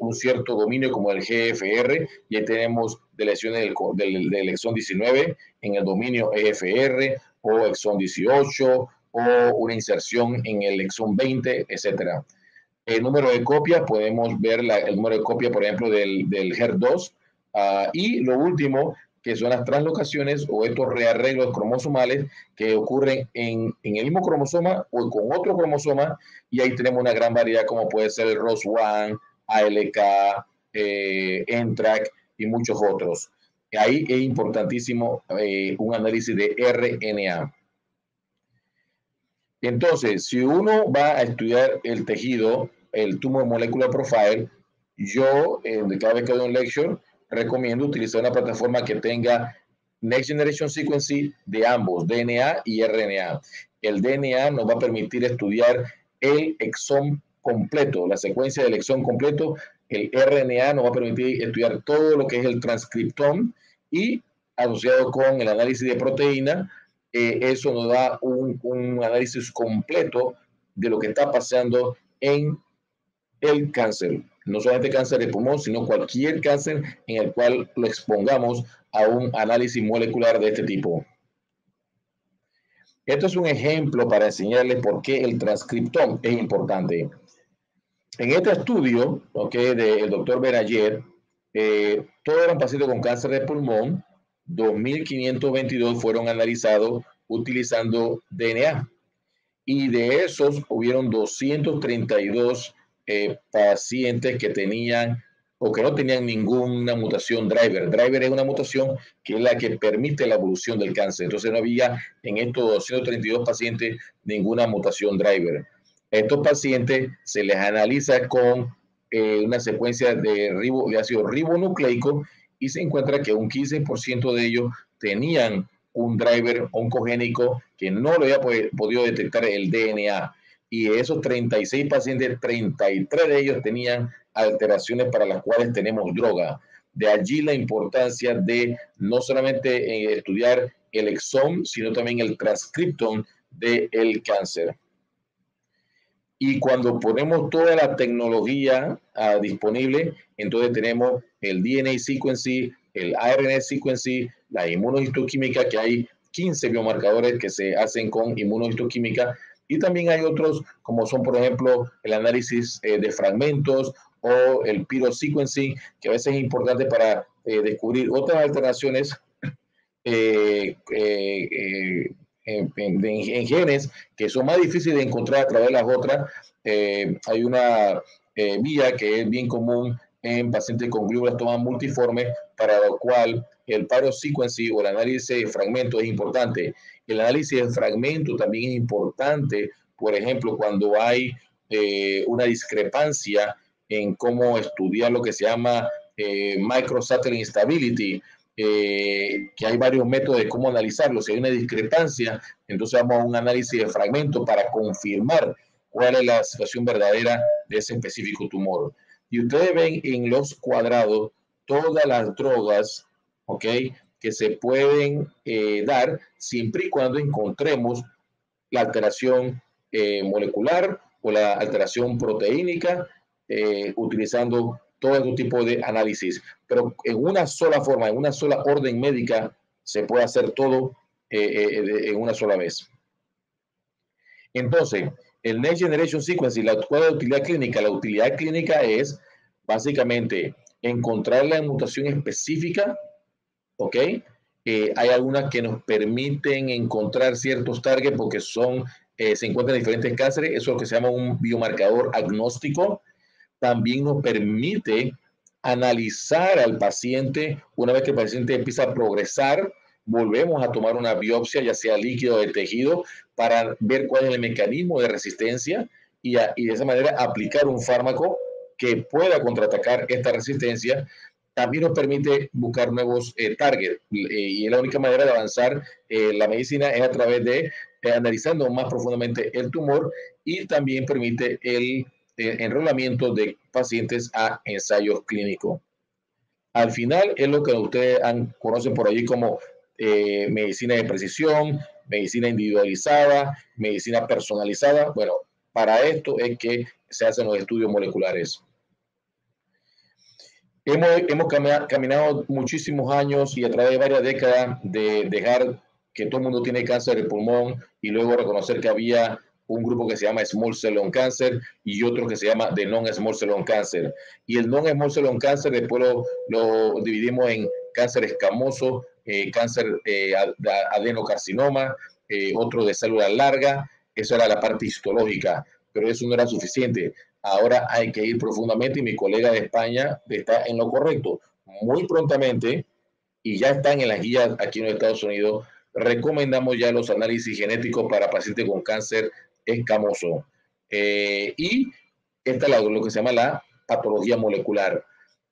un cierto dominio como el GFR, y ahí tenemos deleciones del, del, del exón 19 en el dominio EFR o exón 18 o una inserción en el exón 20, etcétera. El número de copias, podemos ver el número de copias, por ejemplo, del, del HER2. Ah, y lo último, que son las translocaciones o estos rearreglos cromosomales que ocurren en, en, el mismo cromosoma o con otro cromosoma. Y ahí tenemos una gran variedad, como puede ser el ROS1, ALK, eh, ENTRAC y muchos otros. Ahí es importantísimo eh, un análisis de RNA. Entonces, si uno va a estudiar el tejido, el tumor molecular profile, yo, cada vez que doy un lecture, recomiendo utilizar una plataforma que tenga Next Generation Sequencing de ambos, DNA y RNA. El DNA nos va a permitir estudiar el exón completo, la secuencia del exón completo. El RNA nos va a permitir estudiar todo lo que es el transcriptón y asociado con el análisis de proteína, eso nos da un, un análisis completo de lo que está pasando en el cáncer. No solamente cáncer de pulmón, sino cualquier cáncer en el cual lo expongamos a un análisis molecular de este tipo. Esto es un ejemplo para enseñarles por qué el transcriptón es importante. En este estudio okay, del doctor Berayer, eh, todos eran pacientes con cáncer de pulmón, 2.522 fueron analizados utilizando DNA y de esos hubieron 232 eh, pacientes que tenían o que no tenían ninguna mutación driver. Driver es una mutación que es la que permite la evolución del cáncer. Entonces no había en estos 232 pacientes ninguna mutación driver. estos pacientes se les analiza con eh, una secuencia de, ribo, de ácido ribonucleico y se encuentra que un 15% de ellos tenían un driver oncogénico que no lo había podido detectar el DNA. Y esos 36 pacientes, 33 de ellos tenían alteraciones para las cuales tenemos droga. De allí la importancia de no solamente eh, estudiar el exón, sino también el transcriptón del cáncer. Y cuando ponemos toda la tecnología ah, disponible, entonces tenemos el DNA sequencing, el ARN sequencing, la inmunohistoquímica, que hay 15 biomarcadores que se hacen con inmunohistoquímica, y también hay otros, como son, por ejemplo, el análisis eh, de fragmentos o el pyrosequencing, que a veces es importante para eh, descubrir otras alteraciones eh, en, genes que son más difíciles de encontrar a través de las otras. hay una vía que es bien común en pacientes con glioblastoma multiforme, para lo cual el paro sequencing o el análisis de fragmento es importante. El análisis de fragmento también es importante, por ejemplo, cuando hay eh, una discrepancia en cómo estudiar lo que se llama eh, microsatellite instability, eh, que hay varios métodos de cómo analizarlo. Si hay una discrepancia, entonces vamos a un análisis de fragmento para confirmar cuál es la situación verdadera de ese específico tumor. Y ustedes ven en los cuadrados todas las drogas, ¿ok? Que se pueden eh, dar siempre y cuando encontremos la alteración eh, molecular o la alteración proteínica eh, utilizando todo este tipo de análisis. Pero en una sola forma, en una sola orden médica, se puede hacer todo en una sola vez. Entonces, el Next Generation Sequencing, la, ¿cuál es utilidad clínica? La utilidad clínica es básicamente encontrar la mutación específica, ¿ok? Eh, hay algunas que nos permiten encontrar ciertos targets porque son, eh, se encuentran en diferentes cánceres, eso es lo que se llama un biomarcador agnóstico. También nos permite analizar al paciente una vez que el paciente empieza a progresar, volvemos a tomar una biopsia, ya sea líquido o de tejido, para ver cuál es el mecanismo de resistencia y, de esa manera aplicar un fármaco que pueda contraatacar esta resistencia. También nos permite buscar nuevos eh, targets eh, y la única manera de avanzar eh, la medicina es a través de analizando más profundamente el tumor y también permite el enrolamiento de pacientes a ensayos clínicos. Al final es lo que ustedes conocen por allí como eh, medicina de precisión, medicina individualizada, medicina personalizada. Bueno, para esto es que se hacen los estudios moleculares. Hemos, caminado muchísimos años y a través de varias décadas de dejar que todo el mundo tiene cáncer de pulmón y luego reconocer que había un grupo que se llama Small Cell Lung Cancer y otro que se llama de Non-Small Cell Lung Cancer. Y el Non-Small Cell Lung Cancer después lo, dividimos en cáncer escamoso, eh, cáncer eh, adenocarcinoma, eh, otro de célula larga. Eso era la parte histológica, pero eso no era suficiente. Ahora hay que ir profundamente y mi colega de España está en lo correcto. Muy prontamente, y ya están en las guías aquí en los Estados Unidos, recomendamos ya los análisis genéticos para pacientes con cáncer escamoso. Eh, y esta es lo que se llama la patología molecular.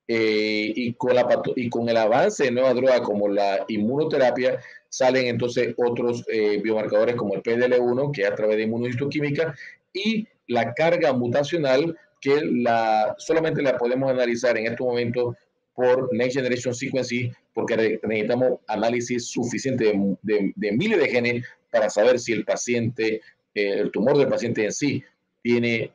Eh, y, con la, y con el avance de nuevas drogas como la inmunoterapia, salen entonces otros eh, biomarcadores como el PDL1, que es a través de inmunohistoquímica, y la carga mutacional, que la, solamente la podemos analizar en este momento por Next Generation Sequencing, porque necesitamos análisis suficiente de, miles de genes para saber si el paciente, eh, el tumor del paciente en sí, tiene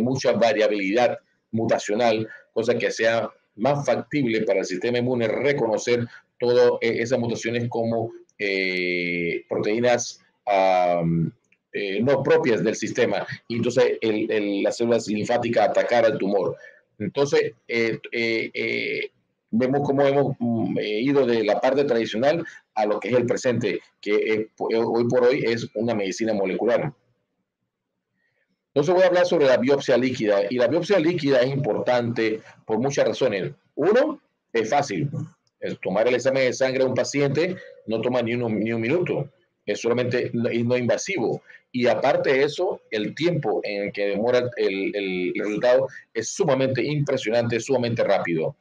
mucha variabilidad mutacional, cosa que sea más factible para el sistema inmune reconocer todas eh, esas mutaciones como proteínas no propias del sistema y entonces las células linfáticas atacar al tumor. Entonces, eh, eh, eh, vemos cómo hemos mm, ido de la parte tradicional a lo que es el presente, que hoy por hoy es una medicina molecular. Entonces voy a hablar sobre la biopsia líquida y la biopsia líquida es importante por muchas razones. Uno, es fácil. Es tomar el examen de sangre a un paciente no toma ni, ni un minuto es solamente no invasivo. Y aparte de eso, el tiempo en el que demora el, el resultado es sumamente impresionante, sumamente rápido.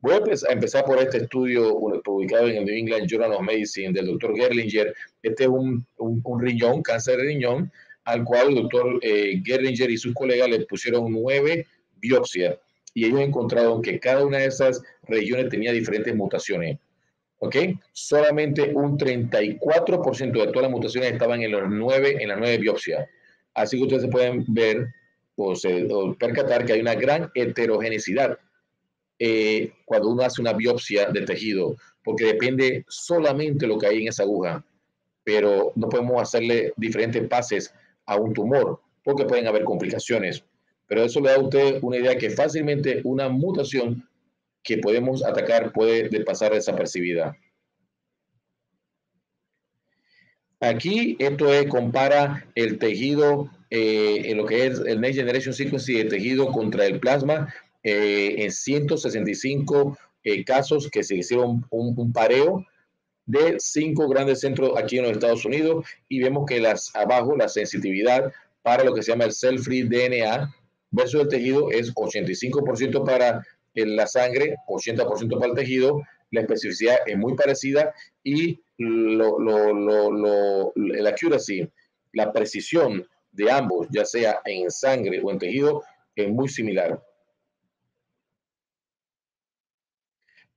Voy a empezar por este estudio publicado en el New England Journal of Medicine del doctor Gerlinger. Este es un, un, riñón, cáncer de riñón, al cual el doctor eh, Gerlinger y sus colegas le pusieron nueve biopsias y ellos encontraron que cada una de esas regiones tenía diferentes mutaciones. ¿ok? Solamente un 34% de todas las mutaciones estaban en, los nueve, en las nueve biopsias. Así que ustedes se pueden ver o, se, percatar que hay una gran heterogeneidad eh, cuando uno hace una biopsia de tejido, porque depende solamente lo que hay en esa aguja, pero no podemos hacerle diferentes pases a un tumor, porque pueden haber complicaciones. Pero eso le da a usted una idea que fácilmente una mutación que podemos atacar puede pasar desapercibida. Aquí esto es, compara el tejido, eh, en lo que es el Next Generation Sequencing de tejido contra el plasma eh, en 165 eh, casos que se hicieron un, un, pareo de cinco grandes centros aquí en los Estados Unidos y vemos que las abajo la sensitividad para lo que se llama el cell-free DNA versus el tejido es 85% para en la sangre, 80% para el tejido, la especificidad es muy parecida y lo, lo, lo, la accuracy, la precisión de ambos, ya sea en sangre o en tejido, es muy similar.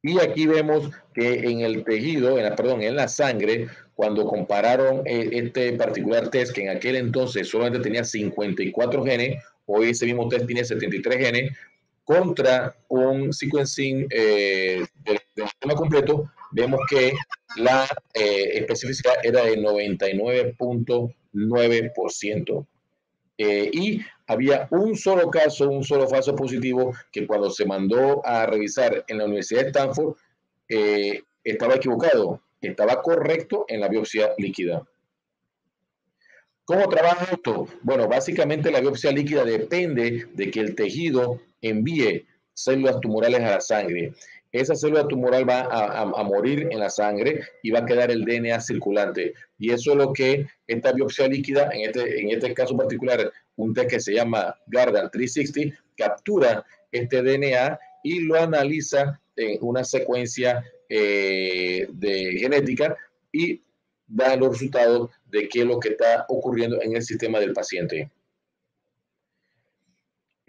Y aquí vemos que en el tejido, en la, perdón, en la sangre, cuando compararon eh, este particular test, que en aquel entonces solamente tenía 54 genes, hoy ese mismo test tiene 73 genes, contra un sequencing eh, del, sistema completo, vemos que la eh, especificidad era de 99.9%. Eh, y había un solo caso, un solo falso positivo, que cuando se mandó a revisar en la Universidad de Stanford, eh, estaba equivocado, estaba correcto en la biopsia líquida. ¿Cómo trabaja esto? Bueno, básicamente la biopsia líquida depende de que el tejido envíe células tumorales a la sangre. Esa célula tumoral va a, morir en la sangre y va a quedar el DNA circulante. Y eso es lo que esta biopsia líquida, en este, en este caso particular, un test que se llama Gardan 360, captura este DNA y lo analiza en una secuencia eh, de genética y da los resultados de qué es lo que está ocurriendo en el sistema del paciente.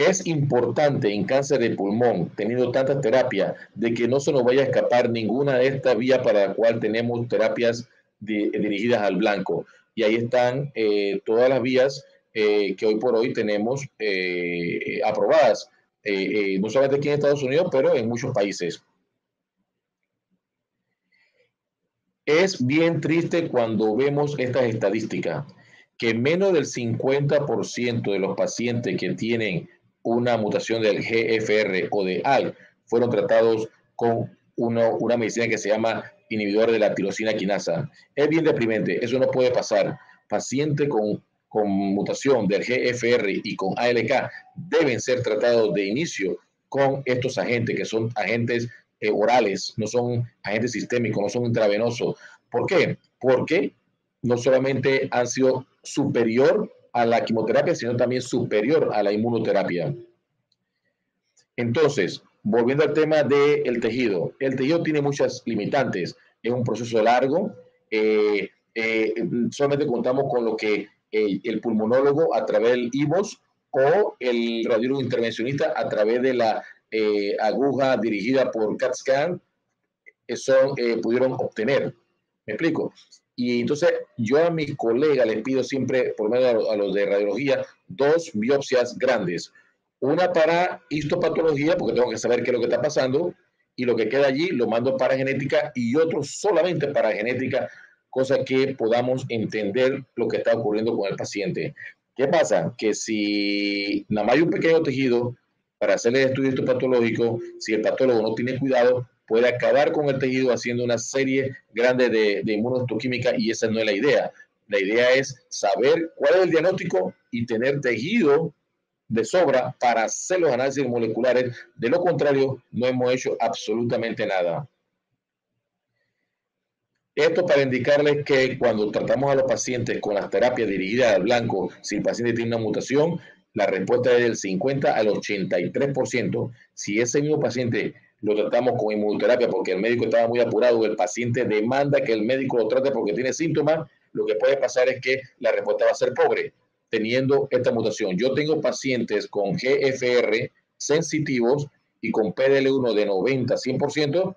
Es importante en cáncer de pulmón, teniendo tanta terapia, de que no se nos vaya a escapar ninguna de estas vías para la cual tenemos terapias dirigidas al blanco. Y ahí están eh, todas las vías eh, que hoy por hoy tenemos eh, aprobadas, no solamente aquí en Estados Unidos, pero en muchos países. Es bien triste cuando vemos estas estadísticas, que menos del 50% de los pacientes que tienen una mutación del GFR o de AL fueron tratados con una medicina que se llama inhibidor de la tirosina quinasa. Es bien deprimente, eso no puede pasar. Pacientes con, con mutación del GFR y con ALK deben ser tratados de inicio con estos agentes, que son agentes eh, orales, no son agentes sistémicos, no son intravenosos. ¿Por qué? Porque no solamente han sido superior a la quimioterapia, sino también superior a la inmunoterapia. Entonces, volviendo al tema del tejido, el tejido tiene muchas limitantes, es un proceso largo, eh, eh, solamente contamos con lo que eh, el pulmonólogo a través del IVOS o el radiólogo intervencionista a través de la aguja dirigida por CAT scan son, pudieron obtener. ¿Me explico? Y entonces yo a mis colegas les pido siempre, por medio a los de radiología, dos biopsias grandes. Una para histopatología, porque tengo que saber qué es lo que está pasando, y lo que queda allí lo mando para genética y otro solamente para genética, cosa que podamos entender lo que está ocurriendo con el paciente. ¿Qué pasa? Que si nada más hay un pequeño tejido para hacerle estudio histopatológico, si el patólogo no tiene cuidado, puede acabar con el tejido haciendo una serie grande de, de inmunohistoquímica y esa no es la idea. La idea es saber cuál es el diagnóstico y tener tejido de sobra para hacer los análisis moleculares. De lo contrario, no hemos hecho absolutamente nada. Esto para indicarles que cuando tratamos a los pacientes con las terapias dirigidas al blanco, si el paciente tiene una mutación, la respuesta es del 50 al 83%. Si ese mismo paciente lo tratamos con inmunoterapia porque el médico estaba muy apurado, el paciente demanda que el médico lo trate porque tiene síntomas, lo que puede pasar es que la respuesta va a ser pobre teniendo esta mutación. Yo tengo pacientes con GFR sensitivos y con PDL1 de 90, 100%,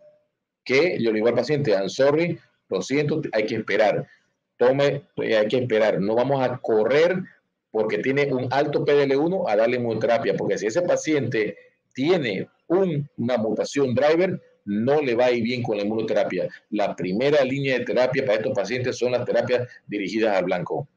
que yo le digo al paciente, I'm sorry, lo siento, hay que esperar. Tome, hay que esperar. No vamos a correr porque tiene un alto PDL1 a darle inmunoterapia, porque si ese paciente tiene una mutación driver, no le va a ir bien con la inmunoterapia. La primera línea de terapia para estos pacientes son las terapias dirigidas al blanco.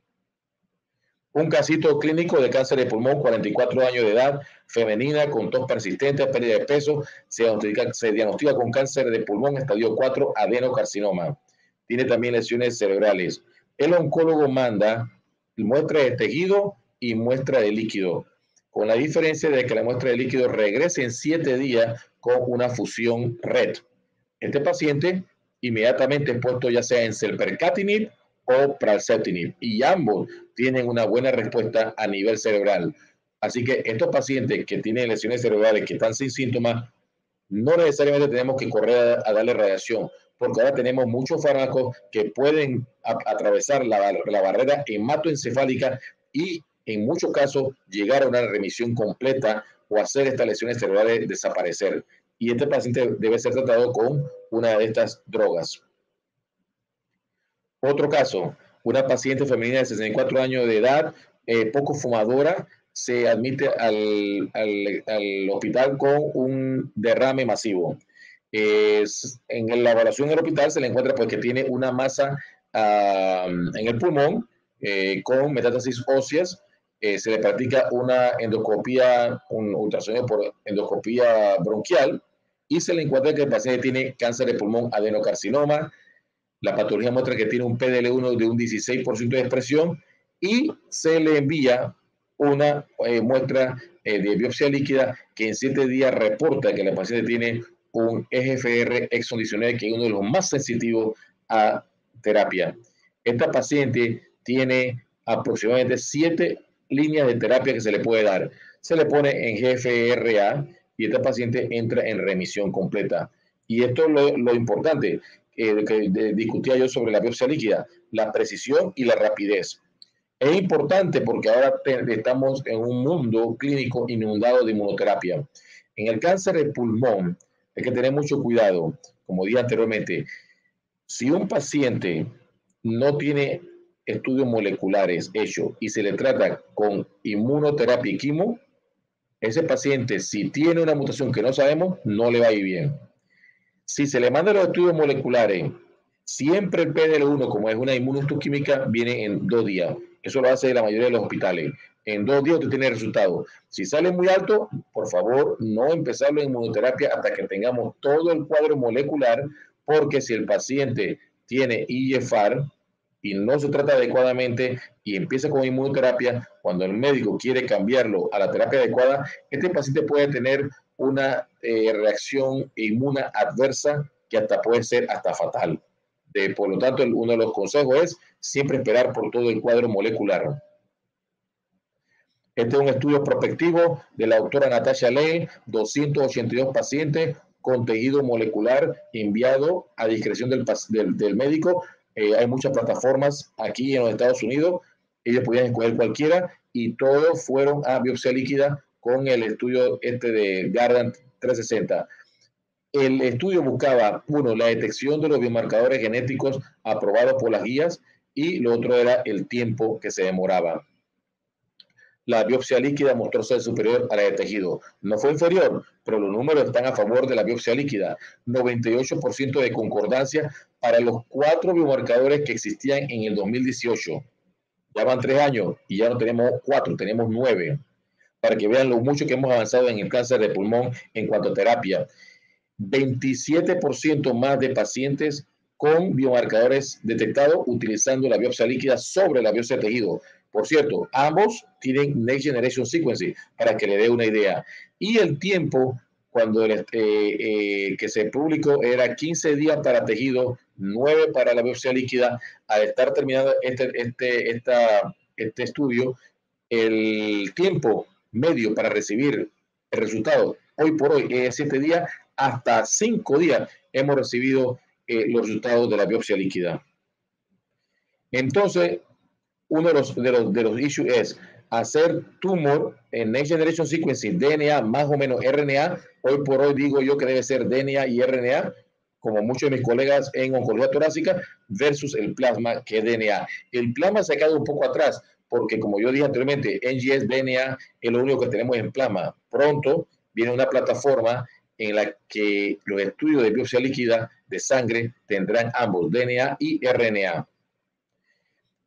Un casito clínico de cáncer de pulmón, 44 años de edad, femenina, con tos persistente, pérdida de peso, se diagnostica, se diagnostica con cáncer de pulmón, estadio 4, adenocarcinoma. Tiene también lesiones cerebrales. El oncólogo manda muestra de tejido y muestra de líquido con la diferencia de que la muestra de líquido regrese en siete días con una fusión red. Este paciente inmediatamente es puesto ya sea en selpercatinib o pralsetinib y ambos tienen una buena respuesta a nivel cerebral. Así que estos pacientes que tienen lesiones cerebrales que están sin síntomas, no necesariamente tenemos que correr a, darle radiación, porque ahora tenemos muchos fármacos que pueden atravesar la, la barrera hematoencefálica y en muchos casos llegar a una remisión completa o hacer estas lesiones cerebrales desaparecer. Y este paciente debe ser tratado con una de estas drogas. Otro caso, una paciente femenina de 64 años de edad, eh, poco fumadora, se admite al, hospital con un derrame masivo. en la evaluación del hospital se le encuentra porque pues, tiene una masa en el pulmón eh, con metástasis óseas eh, se le practica una endoscopía, un ultrasonido por endoscopía bronquial y se le encuentra que el paciente tiene cáncer de pulmón adenocarcinoma. La patología muestra que tiene un PDL1 de un 16% de expresión y se le envía una eh, muestra eh, de biopsia líquida que en siete días reporta que la paciente tiene un EGFR exon 19, que es uno de los más sensitivos a terapia. Esta paciente tiene aproximadamente siete líneas de terapia que se le puede dar. Se le pone en GFRA y este paciente entra en remisión completa. Y esto es lo, importante eh, que discutía yo sobre la biopsia líquida, la precisión y la rapidez. Es importante porque ahora estamos en un mundo clínico inundado de inmunoterapia. En el cáncer de pulmón hay que tener mucho cuidado. Como dije anteriormente, si un paciente no tiene estudios moleculares hechos y se le trata con inmunoterapia y quimo, ese paciente, si tiene una mutación que no sabemos, no le va a ir bien. Si se le manda los estudios moleculares, siempre el PDL1, como es una inmunohistoquímica, viene en dos días. Eso lo hace la mayoría de los hospitales. En dos días usted tiene resultados. Si sale muy alto, por favor, no empezar la inmunoterapia hasta que tengamos todo el cuadro molecular, porque si el paciente tiene IFR, y no se trata adecuadamente y empieza con inmunoterapia, cuando el médico quiere cambiarlo a la terapia adecuada, este paciente puede tener una eh, reacción inmuna adversa que hasta puede ser hasta fatal. De, por lo tanto, uno de los consejos es siempre esperar por todo el cuadro molecular. Este es un estudio prospectivo de la doctora Natasha Lane, 282 pacientes con tejido molecular enviado a discreción del, del, médico. Eh, hay muchas plataformas aquí en los Estados Unidos. Ellos podían escoger cualquiera y todos fueron a biopsia líquida con el estudio este de Garden 360. El estudio buscaba, uno, la detección de los biomarcadores genéticos aprobados por las guías y lo otro era el tiempo que se demoraba la biopsia líquida mostró ser superior a la de tejido. No fue inferior, pero los números están a favor de la biopsia líquida. 98% de concordancia para los cuatro biomarcadores que existían en el 2018. Ya van tres años y ya no tenemos cuatro, tenemos nueve. Para que vean lo mucho que hemos avanzado en el cáncer de pulmón en cuanto a terapia. 27% más de pacientes con biomarcadores detectados utilizando la biopsia líquida sobre la biopsia de tejido. Por cierto, ambos tienen Next Generation Sequencing, para que le dé una idea. Y el tiempo, cuando el, eh, eh, que se publicó, era 15 días para tejido, 9 para la biopsia líquida. Al estar terminado este, este, esta, este estudio, el tiempo medio para recibir el resultado, hoy por hoy, es 7 días, hasta 5 días hemos recibido eh, los resultados de la biopsia líquida. Entonces, uno de los, de los, de los issues es hacer tumor en Next Generation Sequencing, DNA más o menos RNA. Hoy por hoy digo yo que debe ser DNA y RNA, como muchos de mis colegas en oncología torácica, versus el plasma que es DNA. El plasma se ha quedado un poco atrás, porque como yo dije anteriormente, NGS, DNA es lo único que tenemos en plasma. Pronto viene una plataforma en la que los estudios de biopsia líquida de sangre tendrán ambos, DNA y RNA.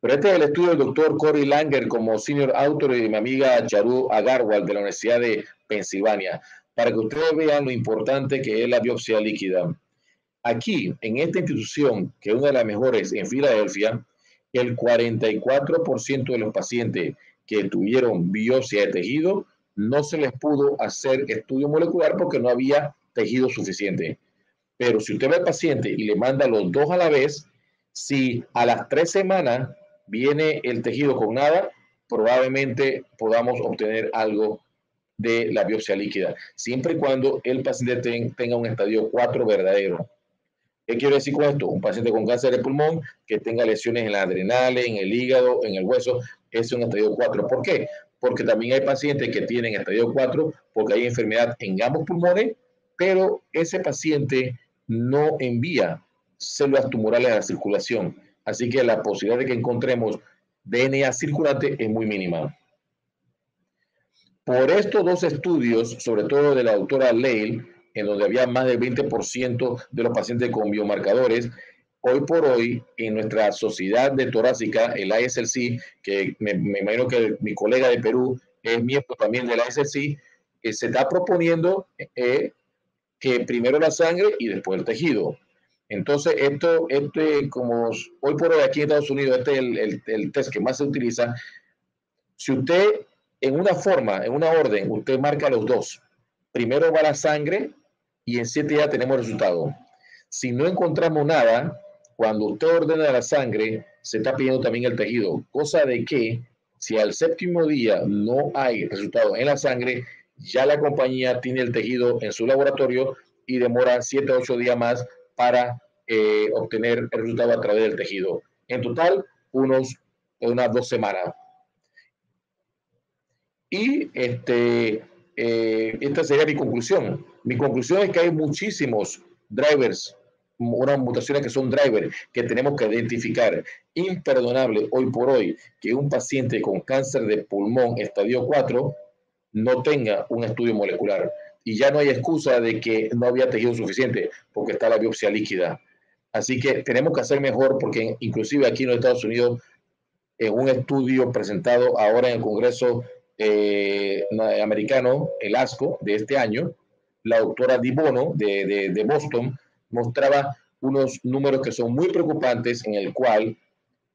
Pero este es el estudio del doctor Cory Langer como senior author y mi amiga Charu Agarwal de la Universidad de Pensilvania, para que ustedes vean lo importante que es la biopsia líquida. Aquí, en esta institución, que es una de las mejores en Filadelfia, el 44% de los pacientes que tuvieron biopsia de tejido no se les pudo hacer estudio molecular porque no había tejido suficiente. Pero si usted ve al paciente y le manda los dos a la vez, si a las tres semanas viene el tejido con nada, probablemente podamos obtener algo de la biopsia líquida, siempre y cuando el paciente tenga un estadio 4 verdadero. ¿Qué quiero decir con esto? Un paciente con cáncer de pulmón que tenga lesiones en la adrenales, en el hígado, en el hueso, es un estadio 4. ¿Por qué? Porque también hay pacientes que tienen estadio 4 porque hay enfermedad en ambos pulmones, pero ese paciente no envía células tumorales a la circulación. Así que la posibilidad de que encontremos DNA circulante es muy mínima. Por estos dos estudios, sobre todo de la doctora Leil, en donde había más del 20% de los pacientes con biomarcadores, hoy por hoy en nuestra sociedad de torácica, el ISLC, que me, imagino que mi colega de Perú es miembro también del ISLC, eh, se está proponiendo eh, que primero la sangre y después el tejido. Entonces, esto, este, como hoy por hoy aquí en Estados Unidos, este es el, test que más se utiliza. Si usted en una forma, en una orden, usted marca los dos. Primero va la sangre y en siete días tenemos resultado. Si no encontramos nada, cuando usted ordena la sangre, se está pidiendo también el tejido. Cosa de que si al séptimo día no hay resultado en la sangre, ya la compañía tiene el tejido en su laboratorio y demora siete o ocho días más para eh, obtener el resultado a través del tejido. En total, unos, unas dos semanas. Y este, eh, esta sería mi conclusión. Mi conclusión es que hay muchísimos drivers, unas mutaciones que son drivers que tenemos que identificar. Imperdonable hoy por hoy que un paciente con cáncer de pulmón estadio 4 no tenga un estudio molecular y ya no hay excusa de que no había tejido suficiente porque está la biopsia líquida. Así que tenemos que hacer mejor porque inclusive aquí en los Estados Unidos, en un estudio presentado ahora en el Congreso eh, americano, el ASCO, de este año, la doctora Dibono de, de, de Boston mostraba unos números que son muy preocupantes en el cual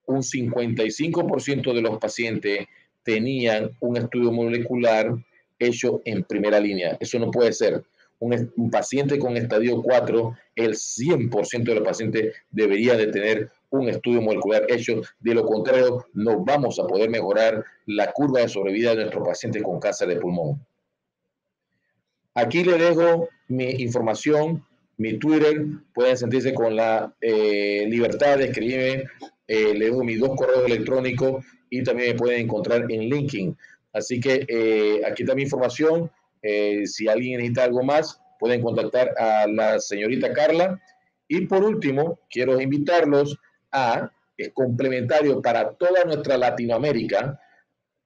un 55% de los pacientes tenían un estudio molecular hecho en primera línea. Eso no puede ser. un, paciente con estadio 4, el 100% de los pacientes debería de tener un estudio molecular hecho. De lo contrario, no vamos a poder mejorar la curva de sobrevida de nuestros pacientes con cáncer de pulmón. Aquí le dejo mi información, mi Twitter. Pueden sentirse con la eh, libertad de escribirme. Eh, le dejo mis dos correos electrónicos y también me pueden encontrar en LinkedIn. Así que eh, aquí está mi información. si alguien necesita algo más, pueden contactar a la señorita Carla. Y por último, quiero invitarlos a, es complementario para toda nuestra Latinoamérica,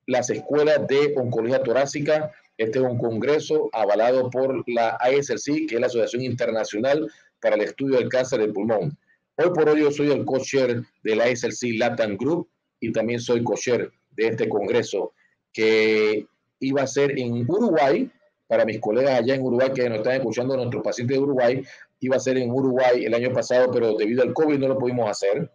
las escuelas de oncología torácica. Este es un congreso avalado por la ISLC, que es la Asociación Internacional para el Estudio del Cáncer del Pulmón. Hoy por hoy yo soy el co-chair de la ISLC Latin Group y también soy co-chair de este congreso que iba a ser en Uruguay, para mis colegas allá en Uruguay que nos están escuchando, nuestros pacientes de Uruguay, iba a ser en Uruguay el año pasado, pero debido al COVID no lo pudimos hacer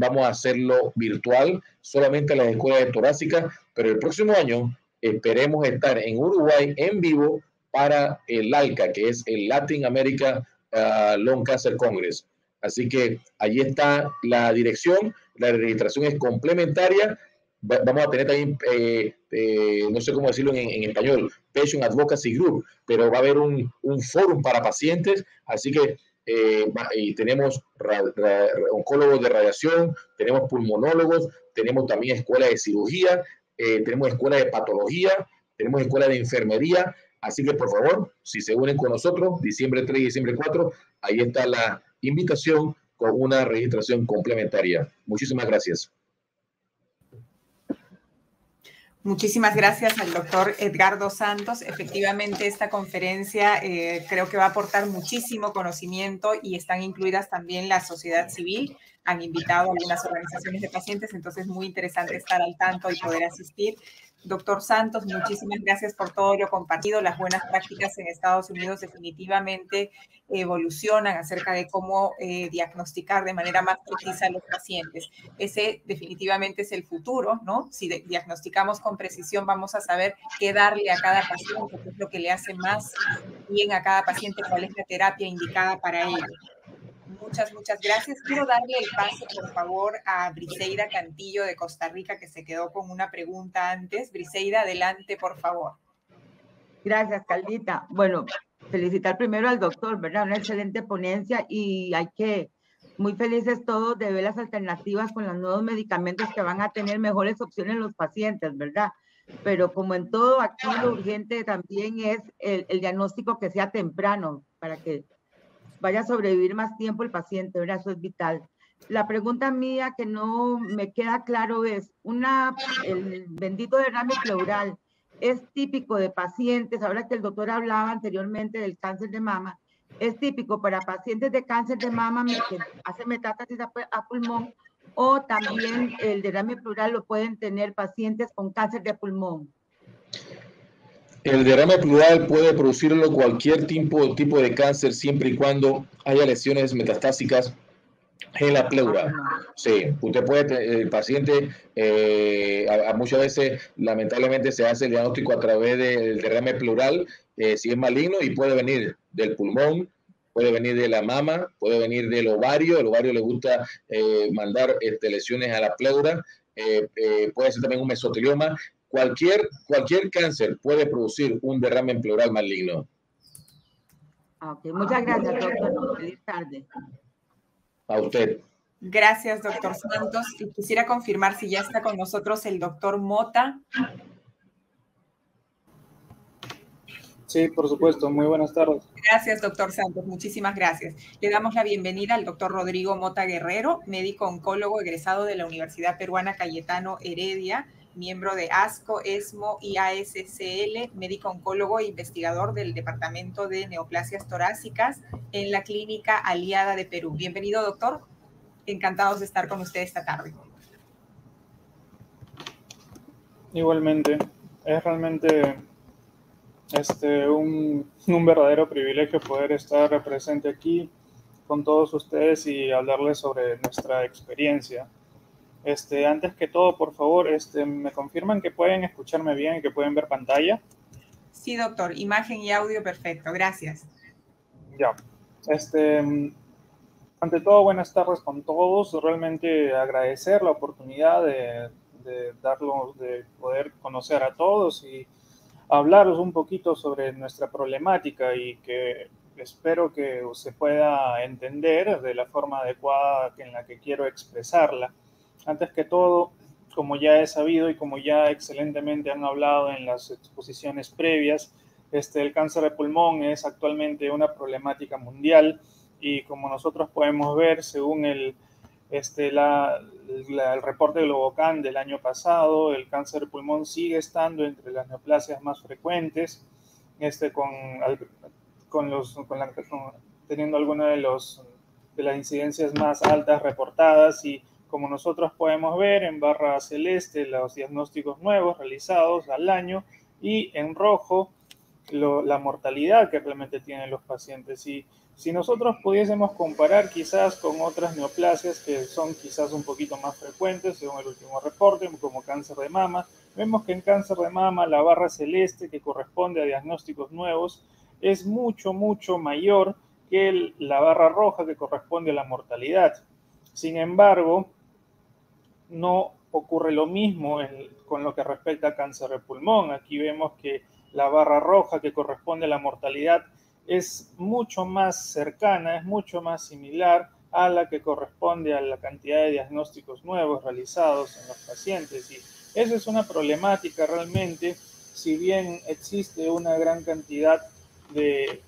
vamos a hacerlo virtual, solamente las escuelas de torácica, pero el próximo año esperemos estar en Uruguay en vivo para el ALCA, que es el Latin America uh, Lung Cancer Congress. Así que allí está la dirección, la registración es complementaria. Vamos a tener también, eh, eh, no sé cómo decirlo en, en, español, Patient Advocacy Group, pero va a haber un, un foro para pacientes, así que eh, tenemos oncólogos de radiación, tenemos pulmonólogos, tenemos también escuela de cirugía, tenemos escuela de patología, tenemos escuela de enfermería. Así que por favor, si se unen con nosotros, diciembre 3 y diciembre 4, ahí está la invitación con una registración complementaria. Muchísimas gracias. Muchísimas gracias al doctor Edgardo Santos. Efectivamente, esta conferencia eh, creo que va a aportar muchísimo conocimiento y están incluidas también la sociedad civil. Han invitado algunas organizaciones de pacientes, entonces muy interesante estar al tanto y poder asistir. Doctor Santos, muchísimas gracias por todo lo compartido. Las buenas prácticas en Estados Unidos definitivamente evolucionan acerca de cómo eh, diagnosticar de manera más precisa a los pacientes. Ese definitivamente es el futuro, ¿no? Si diagnosticamos con precisión, vamos a saber qué darle a cada paciente, qué es lo que le hace más bien a cada paciente, cuál es la terapia indicada para ello. Muchas, muchas gracias. Quiero darle el paso, por favor, a Briseida Cantillo de Costa Rica, que se quedó con una pregunta antes. Briseida, adelante, por favor. Gracias, Caldita. Bueno, felicitar primero al doctor, ¿verdad? Una excelente ponencia y hay que, muy felices todos de ver las alternativas con los nuevos medicamentos que van a tener mejores opciones los pacientes, ¿verdad? Pero como en todo, aquí lo urgente también es el, el diagnóstico que sea temprano para que vaya a sobrevivir más tiempo el paciente, ¿verdad? Eso es vital. La pregunta mía que no me queda claro es, una, el bendito derrame pleural es típico de pacientes, ahora que el doctor hablaba anteriormente del cáncer de mama, es típico para pacientes de cáncer de mama que hacen metástasis a pulmón o también el derrame pleural lo pueden tener pacientes con cáncer de pulmón. El derrame pleural puede producirlo cualquier tipo, tipo de cáncer siempre y cuando haya lesiones metastásicas en la pleura. Sí, usted puede, el paciente, eh, a, muchas veces lamentablemente se hace el diagnóstico a través del derrame pleural, eh, si es maligno, y puede venir del pulmón, puede venir de la mama, puede venir del ovario, el ovario le gusta eh, mandar este, lesiones a la pleura, puede ser también un mesotelioma, Cualquier, cualquier cáncer puede producir un derrame pleural maligno. Okay, muchas gracias, doctor. Feliz tarde. A usted. Gracias, doctor Santos. Y quisiera confirmar si ya está con nosotros el doctor Mota. Sí, por supuesto. Muy buenas tardes. Gracias, doctor Santos. Muchísimas gracias. Le damos la bienvenida al doctor Rodrigo Mota Guerrero, médico oncólogo egresado de la Universidad Peruana Cayetano Heredia miembro de ASCO, ESMO y ASCL, médico oncólogo e investigador del Departamento de Neoplasias Torácicas en la Clínica Aliada de Perú. Bienvenido, doctor. Encantados de estar con usted esta tarde. Igualmente, es realmente este, un, un verdadero privilegio poder estar presente aquí con todos ustedes y hablarles sobre nuestra experiencia este, antes que todo, por favor, este, ¿me confirman que pueden escucharme bien y que pueden ver pantalla? Sí, doctor, imagen y audio perfecto, gracias. Ya, este, ante todo, buenas tardes con todos. Realmente agradecer la oportunidad de, de, darlo, de poder conocer a todos y hablaros un poquito sobre nuestra problemática y que espero que se pueda entender de la forma adecuada en la que quiero expresarla. Antes que todo, como ya he sabido y como ya excelentemente han hablado en las exposiciones previas, este, el cáncer de pulmón es actualmente una problemática mundial y como nosotros podemos ver, según el, este, la, el reporte Globocan del año pasado, el cáncer de pulmón sigue estando entre las neoplasias más frecuentes, este, con, con los, con la, teniendo alguna de, los, de las incidencias más altas reportadas y como nosotros podemos ver en barra celeste los diagnósticos nuevos realizados al año y en rojo la mortalidad que realmente tienen los pacientes. Y si nosotros pudiésemos comparar quizás con otras neoplasias que son quizás un poquito más frecuentes, según el último reporte, como cáncer de mama, vemos que en cáncer de mama la barra celeste que corresponde a diagnósticos nuevos es mucho, mucho mayor que la barra roja que corresponde a la mortalidad. Sin embargo, no ocurre lo mismo con lo que respecta a cáncer de pulmón. Aquí vemos que la barra roja que corresponde a la mortalidad es mucho más cercana, es mucho más similar a la que corresponde a la cantidad de diagnósticos nuevos realizados en los pacientes. Y eso es una problemática realmente, si bien existe una gran cantidad de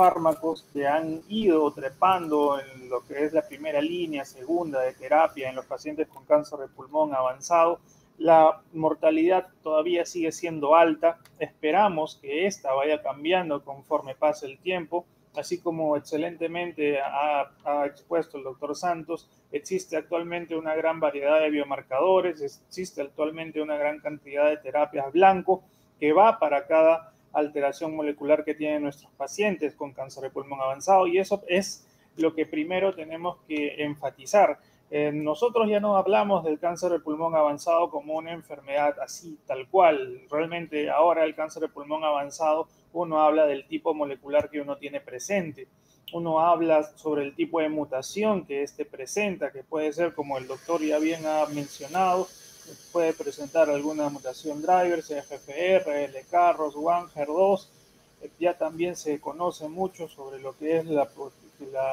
fármacos que han ido trepando en lo que es la primera línea, segunda de terapia en los pacientes con cáncer de pulmón avanzado, la mortalidad todavía sigue siendo alta. Esperamos que esta vaya cambiando conforme pase el tiempo. Así como excelentemente ha, expuesto el doctor Santos, existe actualmente una gran variedad de biomarcadores, existe actualmente una gran cantidad de terapias blanco que va para cada alteración molecular que tienen nuestros pacientes con cáncer de pulmón avanzado y eso es lo que primero tenemos que enfatizar. Eh, nosotros ya no hablamos del cáncer de pulmón avanzado como una enfermedad así, tal cual. Realmente ahora el cáncer de pulmón avanzado uno habla del tipo molecular que uno tiene presente. Uno habla sobre el tipo de mutación que éste presenta, que puede ser, como el doctor ya bien ha mencionado, puede presentar alguna mutación driver, CFFR, LK, ROS1, HER2. Ya también se conoce mucho sobre lo que es la,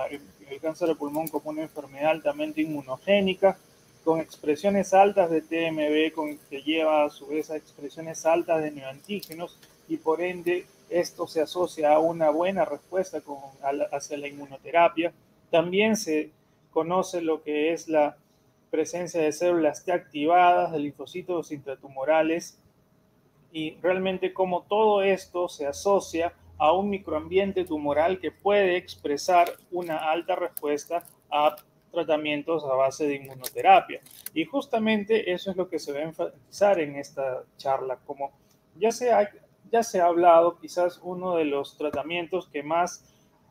el cáncer de pulmón como una enfermedad altamente inmunogénica, con expresiones altas de TMB, con, que lleva a su vez a expresiones altas de neoantígenos y por ende esto se asocia a una buena respuesta con, hacia la inmunoterapia. También se conoce lo que es la presencia de células T activadas, de linfocitos intratumorales, y realmente como todo esto se asocia a un microambiente tumoral que puede expresar una alta respuesta a tratamientos a base de inmunoterapia. Y justamente eso es lo que se va a enfatizar en esta charla. Como ya se ha, ya se ha hablado, quizás uno de los tratamientos que más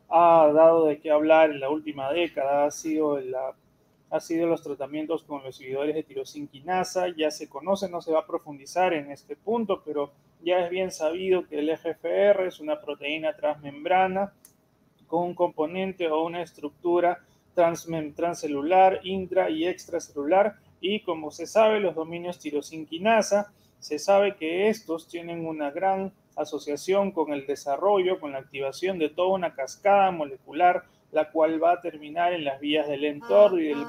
ha dado de qué hablar en la última década ha sido la ha sido los tratamientos con los seguidores de tirosinquinasa. Ya se conoce, no se va a profundizar en este punto, pero ya es bien sabido que el EGFR es una proteína transmembrana con un componente o una estructura transcelular, intra y extracelular. Y como se sabe, los dominios tirosinquinasa, se sabe que estos tienen una gran asociación con el desarrollo, con la activación de toda una cascada molecular la cual va a terminar en las vías del entorno y del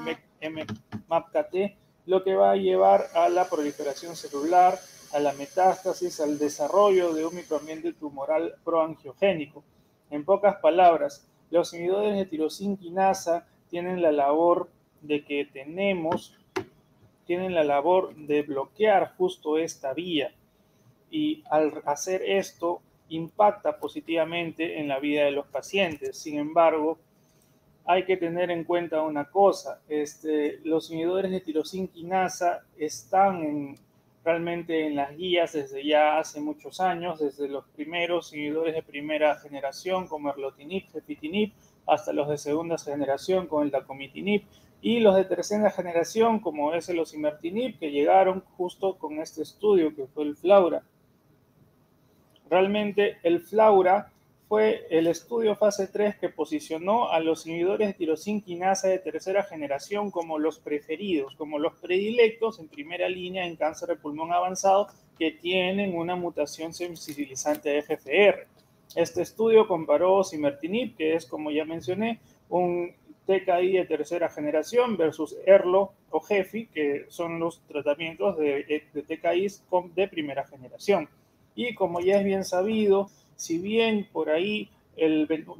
MAPKT, lo que va a llevar a la proliferación celular, a la metástasis, al desarrollo de un microambiente tumoral proangiogénico. En pocas palabras, los inhibidores de tirosinquinasa tienen la labor de que tenemos, tienen la labor de bloquear justo esta vía. Y al hacer esto, impacta positivamente en la vida de los pacientes. Sin embargo, hay que tener en cuenta una cosa, este, los inhibidores de tirosinquinasa están realmente en las guías desde ya hace muchos años, desde los primeros inhibidores de primera generación como erlotinib, cefitinib, hasta los de segunda generación como el dacomitinib, y los de tercera generación como es el osimertinib, que llegaron justo con este estudio que fue el FLAURA. Realmente el Flaura fue el estudio fase 3 que posicionó a los inhibidores de tirosinquinasa de tercera generación como los preferidos, como los predilectos en primera línea en cáncer de pulmón avanzado que tienen una mutación sensibilizante de FFR. Este estudio comparó osimertinib, que es, como ya mencioné, un TKI de tercera generación versus ERLO o GEFI, que son los tratamientos de, de TKIs de primera generación. Y como ya es bien sabido, si bien por ahí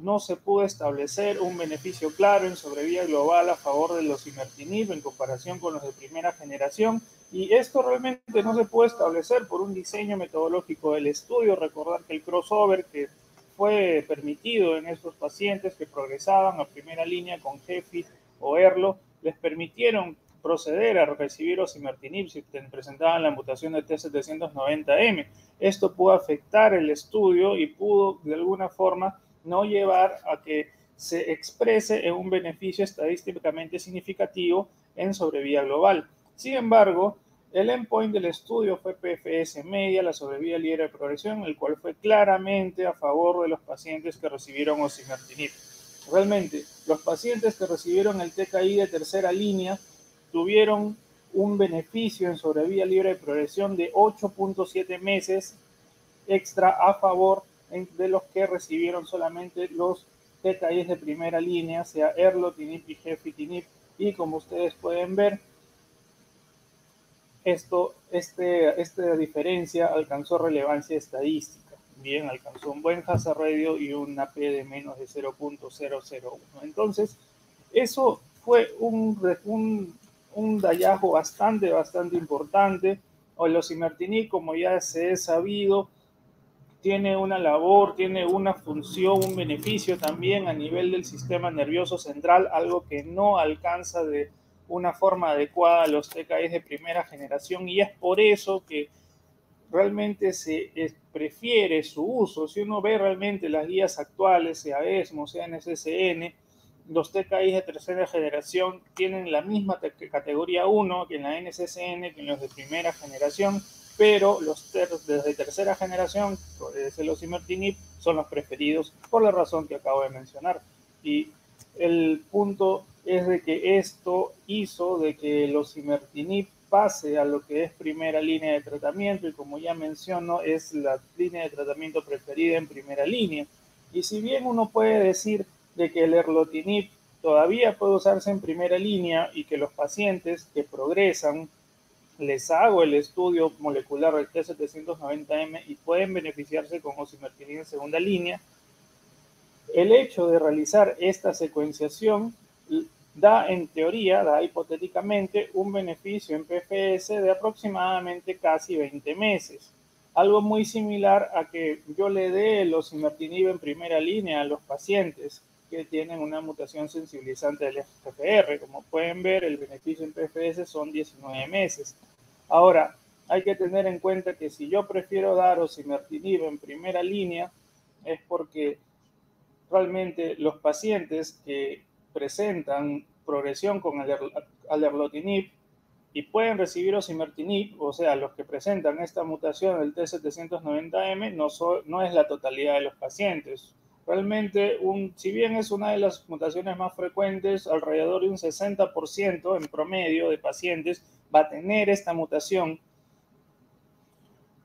no se pudo establecer un beneficio claro en sobrevía global a favor de los imertinib en comparación con los de primera generación, y esto realmente no se puede establecer por un diseño metodológico del estudio. Recordar que el crossover que fue permitido en estos pacientes que progresaban a primera línea con GEFI o ERLO, les permitieron proceder a recibir osimertinib si presentaban la mutación de T790M. Esto pudo afectar el estudio y pudo de alguna forma no llevar a que se exprese en un beneficio estadísticamente significativo en sobrevía global. Sin embargo, el endpoint del estudio fue PFS media, la sobrevida libre de progresión, el cual fue claramente a favor de los pacientes que recibieron osimertinib. Realmente, los pacientes que recibieron el TKI de tercera línea tuvieron un beneficio en sobrevía libre de progresión de 8.7 meses extra a favor de los que recibieron solamente los TKIs de primera línea, sea erlotinib y gefitinib. Y como ustedes pueden ver, esto, este, esta diferencia alcanzó relevancia estadística. Bien, alcanzó un buen hazard y una P de menos de 0.001. Entonces, eso fue un un hallazgo bastante, bastante importante. O Osimertinib, como ya se ha sabido, tiene una labor, tiene una función, un beneficio también a nivel del sistema nervioso central, algo que no alcanza de una forma adecuada a los TKIs de primera generación y es por eso que realmente se prefiere su uso. Si uno ve realmente las guías actuales, sea ESMO, sea NSSN, los TKIs de tercera generación tienen la misma categoría 1 que en la NCCN, que en los de primera generación, pero los de tercera generación, los imertinib, son los preferidos por la razón que acabo de mencionar. Y el punto es de que esto hizo de que los imertinib pase a lo que es primera línea de tratamiento y como ya menciono es la línea de tratamiento preferida en primera línea. Y si bien uno puede decir de que el erlotinib todavía puede usarse en primera línea y que los pacientes que progresan les hago el estudio molecular del T790M y pueden beneficiarse con osimertinib en segunda línea, el hecho de realizar esta secuenciación da en teoría, da hipotéticamente un beneficio en PFS de aproximadamente casi 20 meses. Algo muy similar a que yo le dé el osimertinib en primera línea a los pacientes que tienen una mutación sensibilizante del FPR. Como pueden ver, el beneficio en PFS son 19 meses. Ahora, hay que tener en cuenta que si yo prefiero dar osimertinib en primera línea, es porque realmente los pacientes que presentan progresión con alerlotinib y pueden recibir osimertinib, o sea, los que presentan esta mutación del T790M, no, no es la totalidad de los pacientes. Realmente, un, si bien es una de las mutaciones más frecuentes, alrededor de un 60% en promedio de pacientes va a tener esta mutación.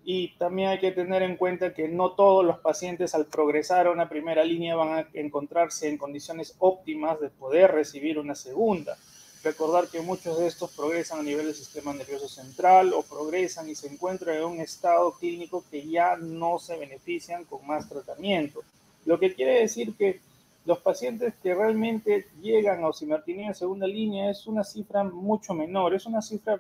Y también hay que tener en cuenta que no todos los pacientes al progresar a una primera línea van a encontrarse en condiciones óptimas de poder recibir una segunda. Recordar que muchos de estos progresan a nivel del sistema nervioso central o progresan y se encuentran en un estado clínico que ya no se benefician con más tratamiento. Lo que quiere decir que los pacientes que realmente llegan a osimertinib en segunda línea es una cifra mucho menor, es una cifra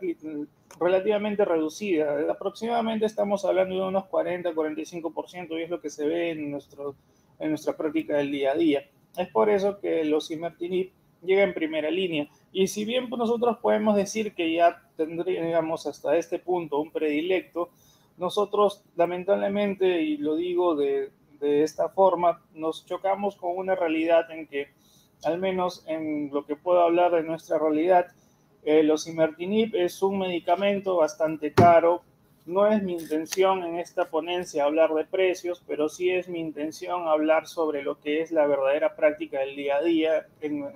relativamente reducida. Aproximadamente estamos hablando de unos 40-45% y es lo que se ve en, nuestro, en nuestra práctica del día a día. Es por eso que el osimertinib llega en primera línea. Y si bien nosotros podemos decir que ya tendríamos hasta este punto un predilecto, nosotros lamentablemente, y lo digo de, de esta forma, nos chocamos con una realidad en que, al menos en lo que puedo hablar de nuestra realidad, el osimertinib es un medicamento bastante caro no es mi intención en esta ponencia hablar de precios, pero sí es mi intención hablar sobre lo que es la verdadera práctica del día a día en,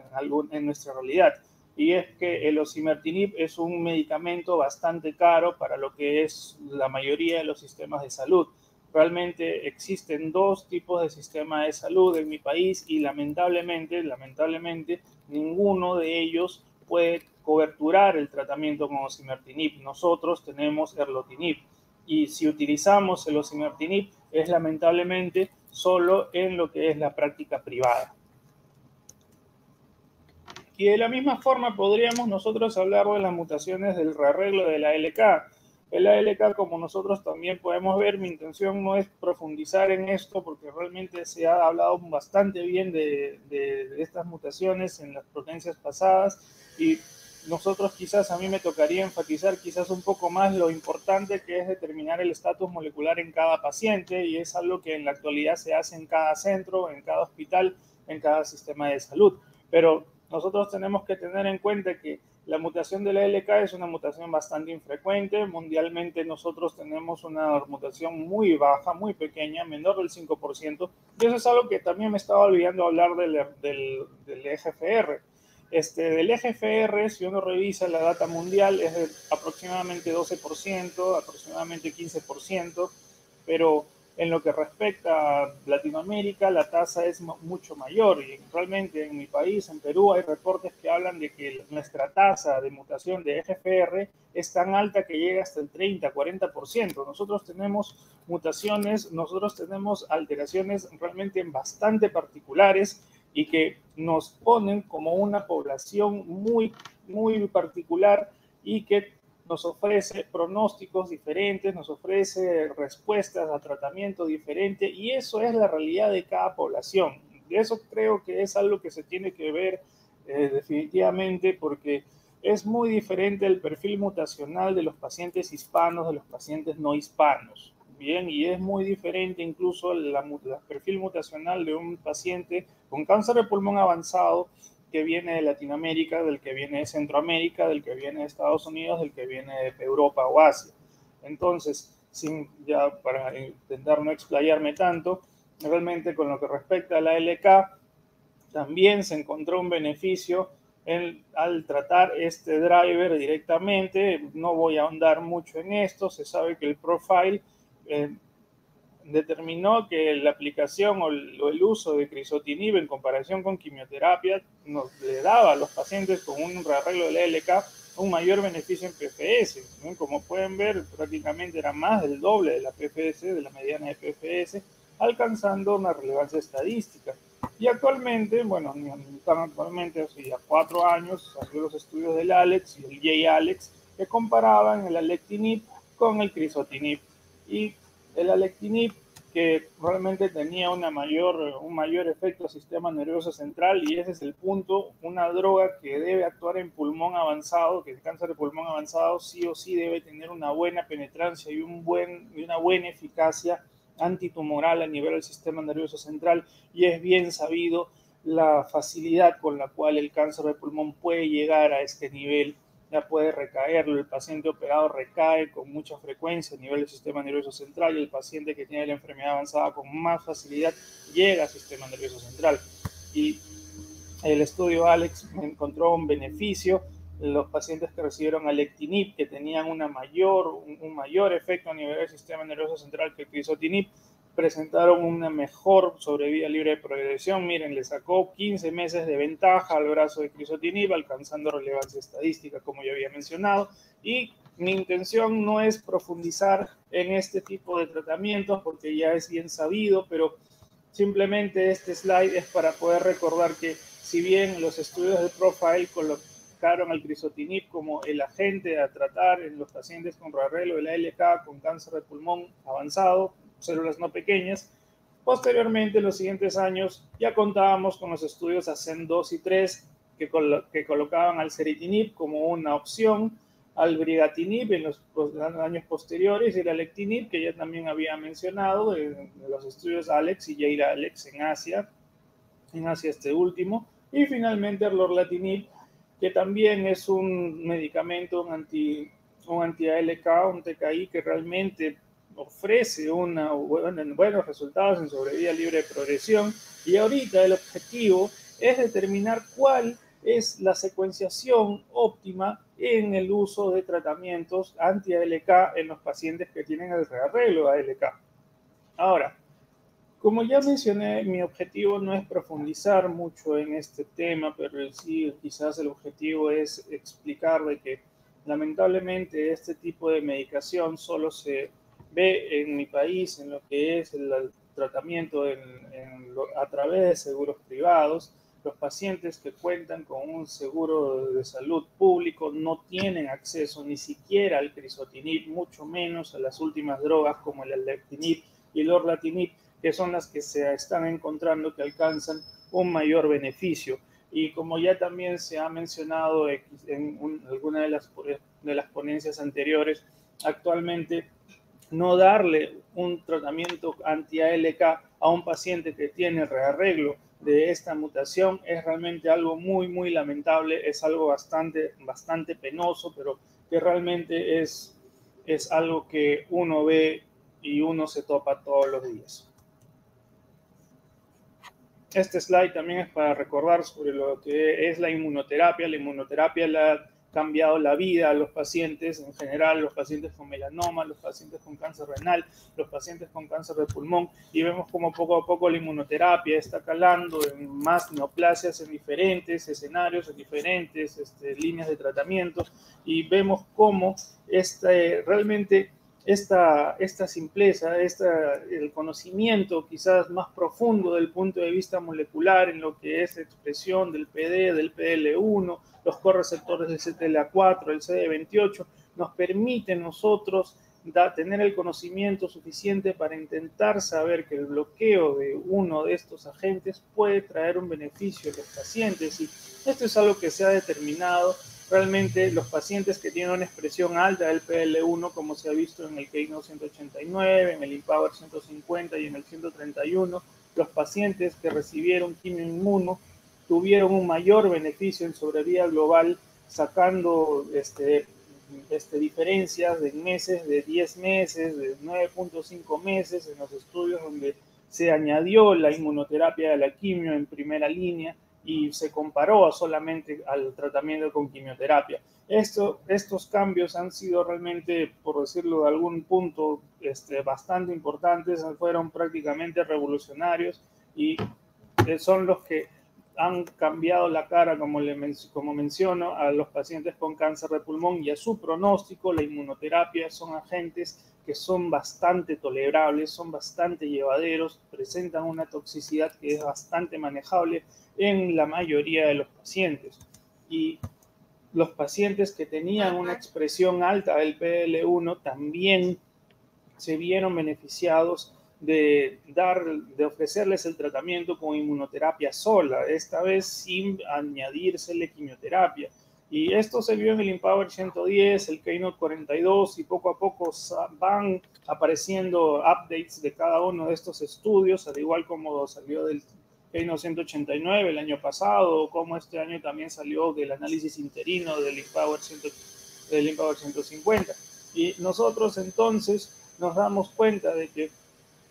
en nuestra realidad. Y es que el osimertinib es un medicamento bastante caro para lo que es la mayoría de los sistemas de salud. Realmente existen dos tipos de sistemas de salud en mi país y lamentablemente, lamentablemente, ninguno de ellos puede coberturar el tratamiento con osimertinib. Nosotros tenemos erlotinib y si utilizamos el osimertinib es lamentablemente solo en lo que es la práctica privada. Y de la misma forma podríamos nosotros hablar de las mutaciones del rearreglo de la LK. El ALK, como nosotros también podemos ver, mi intención no es profundizar en esto porque realmente se ha hablado bastante bien de, de, de estas mutaciones en las potencias pasadas y nosotros quizás a mí me tocaría enfatizar quizás un poco más lo importante que es determinar el estatus molecular en cada paciente y es algo que en la actualidad se hace en cada centro, en cada hospital, en cada sistema de salud. Pero nosotros tenemos que tener en cuenta que la mutación de la LK es una mutación bastante infrecuente. Mundialmente nosotros tenemos una mutación muy baja, muy pequeña, menor del 5%. Y eso es algo que también me estaba olvidando hablar del, del, del EGFR. Este, del EGFR, si uno revisa la data mundial, es de aproximadamente 12%, aproximadamente 15%, pero en lo que respecta a Latinoamérica, la tasa es mucho mayor y realmente en mi país, en Perú, hay reportes que hablan de que nuestra tasa de mutación de EGFR es tan alta que llega hasta el 30-40%. Nosotros tenemos mutaciones, nosotros tenemos alteraciones realmente bastante particulares y que nos ponen como una población muy, muy particular y que nos ofrece pronósticos diferentes, nos ofrece respuestas a tratamiento diferente y eso es la realidad de cada población. Eso creo que es algo que se tiene que ver eh, definitivamente porque es muy diferente el perfil mutacional de los pacientes hispanos de los pacientes no hispanos. Bien, y es muy diferente incluso el perfil mutacional de un paciente con cáncer de pulmón avanzado que viene de Latinoamérica, del que viene de Centroamérica, del que viene de Estados Unidos, del que viene de Europa o Asia. Entonces, sin ya para intentar no explayarme tanto, realmente con lo que respecta a la LK, también se encontró un beneficio en, al tratar este driver directamente. No voy a ahondar mucho en esto, se sabe que el profile eh, determinó que la aplicación o el, uso de crisotinib en comparación con quimioterapia nos le daba a los pacientes con un rearreglo de la LK un mayor beneficio en PFS. Como pueden ver, prácticamente era más del doble de la PFS, de la mediana de PFS, alcanzando una relevancia estadística. Y actualmente, bueno, están actualmente, hace ya cuatro años, salió los estudios del ALEX y el J-ALEX que comparaban el alectinib con el crisotinib. Y el alectinib que realmente tenía una mayor, un mayor efecto al sistema nervioso central y ese es el punto, una droga que debe actuar en pulmón avanzado, que el cáncer de pulmón avanzado sí o sí debe tener una buena penetrancia y, un buen, y una buena eficacia antitumoral a nivel del sistema nervioso central y es bien sabido la facilidad con la cual el cáncer de pulmón puede llegar a este nivel ya puede recaerlo. El paciente operado recae con mucha frecuencia a nivel del sistema nervioso central y el paciente que tiene la enfermedad avanzada con más facilidad llega al sistema nervioso central. Y el estudio Alex encontró un beneficio. Los pacientes que recibieron alectinib, que tenían una mayor, un mayor efecto a nivel del sistema nervioso central que el crisotinib, presentaron una mejor sobrevida libre de progresión. Miren, le sacó 15 meses de ventaja al brazo de crisotinib, alcanzando relevancia estadística, como ya había mencionado. Y mi intención no es profundizar en este tipo de tratamientos, porque ya es bien sabido, pero simplemente este slide es para poder recordar que si bien los estudios de profile colocaron al crisotinib como el agente a tratar en los pacientes con rearreglo de la LK con cáncer de pulmón avanzado, células no pequeñas. Posteriormente, en los siguientes años, ya contábamos con los estudios ASCEN 2 y 3 que, que colocaban al ceritinib como una opción, al brigatinib en los, años posteriores y el alectinib, que ya también había mencionado, en, los estudios ALEX y Jaira Alex en Asia, en Asia este último, y finalmente el lorlatinib, que también es un medicamento, anti un anti-ALK, un TKI que realmente ofrece una, buenos resultados en sobrevida libre de progresión. Y ahorita el objetivo es determinar cuál es la secuenciación óptima en el uso de tratamientos anti-ALK en los pacientes que tienen el rearreglo ALK. Ahora, como ya mencioné, mi objetivo no es profundizar mucho en este tema, pero sí quizás el objetivo es explicar de que lamentablemente este tipo de medicación solo se ve en mi país en lo que es el, tratamiento a través de seguros privados los pacientes que cuentan con un seguro de salud público no tienen acceso ni siquiera al crisotinib, mucho menos a las últimas drogas como el alectinib y el orlatinib, que son las que se están encontrando que alcanzan un mayor beneficio. Y como ya también se ha mencionado en alguna de las, de las ponencias anteriores, actualmente no darle un tratamiento anti-ALK a un paciente que tiene rearreglo de esta mutación es realmente algo muy, muy lamentable, es algo bastante, bastante penoso, pero que realmente es, es algo que uno ve y uno se topa todos los días. Este slide también es para recordar sobre lo que es la inmunoterapia. La inmunoterapia la cambiado la vida a los pacientes, en general los pacientes con melanoma, los pacientes con cáncer renal, los pacientes con cáncer de pulmón, y vemos como poco a poco la inmunoterapia está calando en más neoplasias en diferentes escenarios, en diferentes este, líneas de tratamiento, y vemos cómo este, realmente esta, esta simpleza, esta, el conocimiento quizás más profundo del punto de vista molecular en lo que es expresión del PD, del PL1, los correceptores del CTLA4, el CD28, nos permite nosotros da, tener el conocimiento suficiente para intentar saber que el bloqueo de uno de estos agentes puede traer un beneficio a los pacientes. Y esto es algo que se ha determinado. Realmente los pacientes que tienen una expresión alta del PL1, como se ha visto en el Keynote 189, en el Empower 150 y en el 131, los pacientes que recibieron quimio inmuno tuvieron un mayor beneficio en sobrevida global, sacando este, este, diferencias de meses, de 10 meses, de 9.5 meses en los estudios donde se añadió la inmunoterapia de la quimio en primera línea y se comparó solamente al tratamiento con quimioterapia. Esto, estos cambios han sido realmente, por decirlo de algún punto, este, bastante importantes, fueron prácticamente revolucionarios y son los que han cambiado la cara, como, le, como menciono, a los pacientes con cáncer de pulmón y a su pronóstico. La inmunoterapia son agentes que son bastante tolerables, son bastante llevaderos, presentan una toxicidad que es bastante manejable en la mayoría de los pacientes. Y los pacientes que tenían una expresión alta del PL1 también se vieron beneficiados de dar, de ofrecerles el tratamiento con inmunoterapia sola, esta vez sin añadírsele quimioterapia. Y esto se vio en el Empower 110, el Keynote 42 y poco a poco van apareciendo updates de cada uno de estos estudios, al igual como salió del Keynote 189 el año pasado, como este año también salió del análisis interino del Empower, del Empower 150. Y nosotros entonces nos damos cuenta de que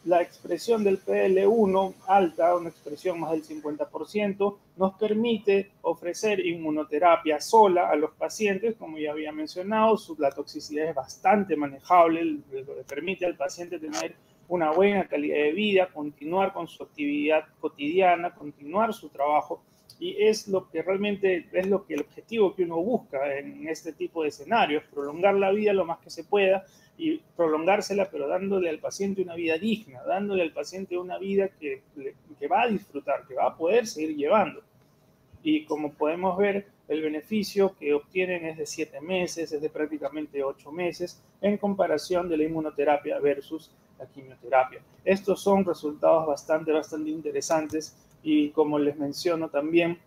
la expresión del PL1 alta, una expresión más del 50%, nos permite ofrecer inmunoterapia sola a los pacientes, como ya había mencionado, la toxicidad es bastante manejable, le permite al paciente tener una buena calidad de vida, continuar con su actividad cotidiana, continuar su trabajo, y es lo que realmente es lo que el objetivo que uno busca en este tipo de escenarios, prolongar la vida lo más que se pueda y prolongársela, pero dándole al paciente una vida digna, dándole al paciente una vida que, que va a disfrutar, que va a poder seguir llevando. Y como podemos ver, el beneficio que obtienen es de siete meses, es de prácticamente ocho meses, en comparación de la inmunoterapia versus la quimioterapia. Estos son resultados bastante, bastante interesantes y como les menciono también,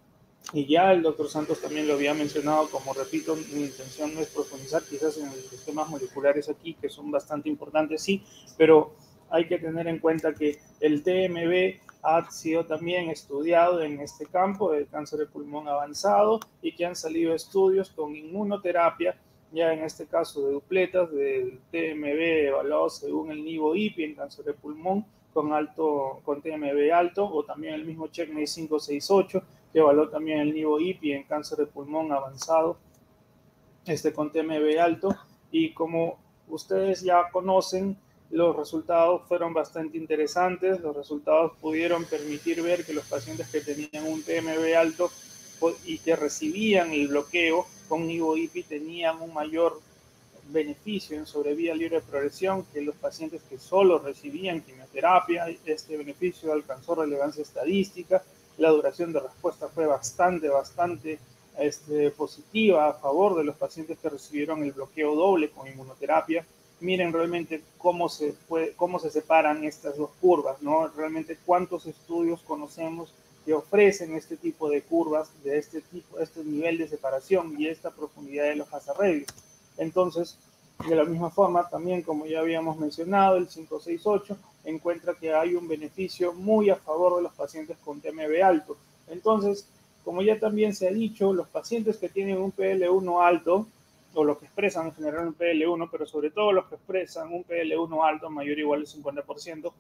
y ya el doctor Santos también lo había mencionado, como repito, mi intención no es profundizar quizás en los sistemas moleculares aquí, que son bastante importantes, sí, pero hay que tener en cuenta que el TMB ha sido también estudiado en este campo del cáncer de pulmón avanzado y que han salido estudios con inmunoterapia ya en este caso de dupletas del TMB evaluado según el nivo IPI en cáncer de pulmón con alto con TMB alto o también el mismo CheckMate 568 que evaluó también el nivo IPI en cáncer de pulmón avanzado este con TMB alto y como ustedes ya conocen los resultados fueron bastante interesantes los resultados pudieron permitir ver que los pacientes que tenían un TMB alto y que recibían el bloqueo con IVO-IPI tenían un mayor beneficio en sobrevida libre de progresión que los pacientes que solo recibían quimioterapia. Este beneficio alcanzó relevancia estadística. La duración de respuesta fue bastante, bastante este, positiva a favor de los pacientes que recibieron el bloqueo doble con inmunoterapia. Miren realmente cómo se, cómo se separan estas dos curvas, ¿no? Realmente cuántos estudios conocemos que ofrecen este tipo de curvas, de este tipo, este nivel de separación y esta profundidad de los hazard Entonces, de la misma forma, también como ya habíamos mencionado, el 568 encuentra que hay un beneficio muy a favor de los pacientes con TMB alto. Entonces, como ya también se ha dicho, los pacientes que tienen un PL1 alto, o los que expresan en general un PL1, pero sobre todo los que expresan un PL1 alto, mayor o igual al 50%,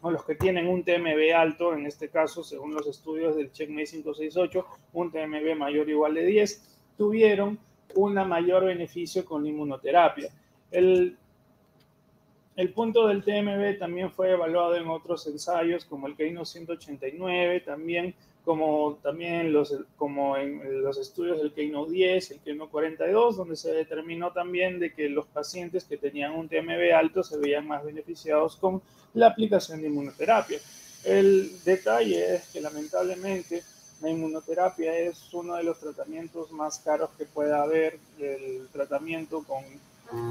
o los que tienen un TMB alto, en este caso, según los estudios del CheckMate 568, un TMB mayor o igual de 10, tuvieron un mayor beneficio con la inmunoterapia. El, el punto del TMB también fue evaluado en otros ensayos, como el Keino 189, también como también los, como en los estudios del Keino 10, el Keino 42, donde se determinó también de que los pacientes que tenían un TMB alto se veían más beneficiados con la aplicación de inmunoterapia. El detalle es que lamentablemente la inmunoterapia es uno de los tratamientos más caros que pueda haber. El tratamiento con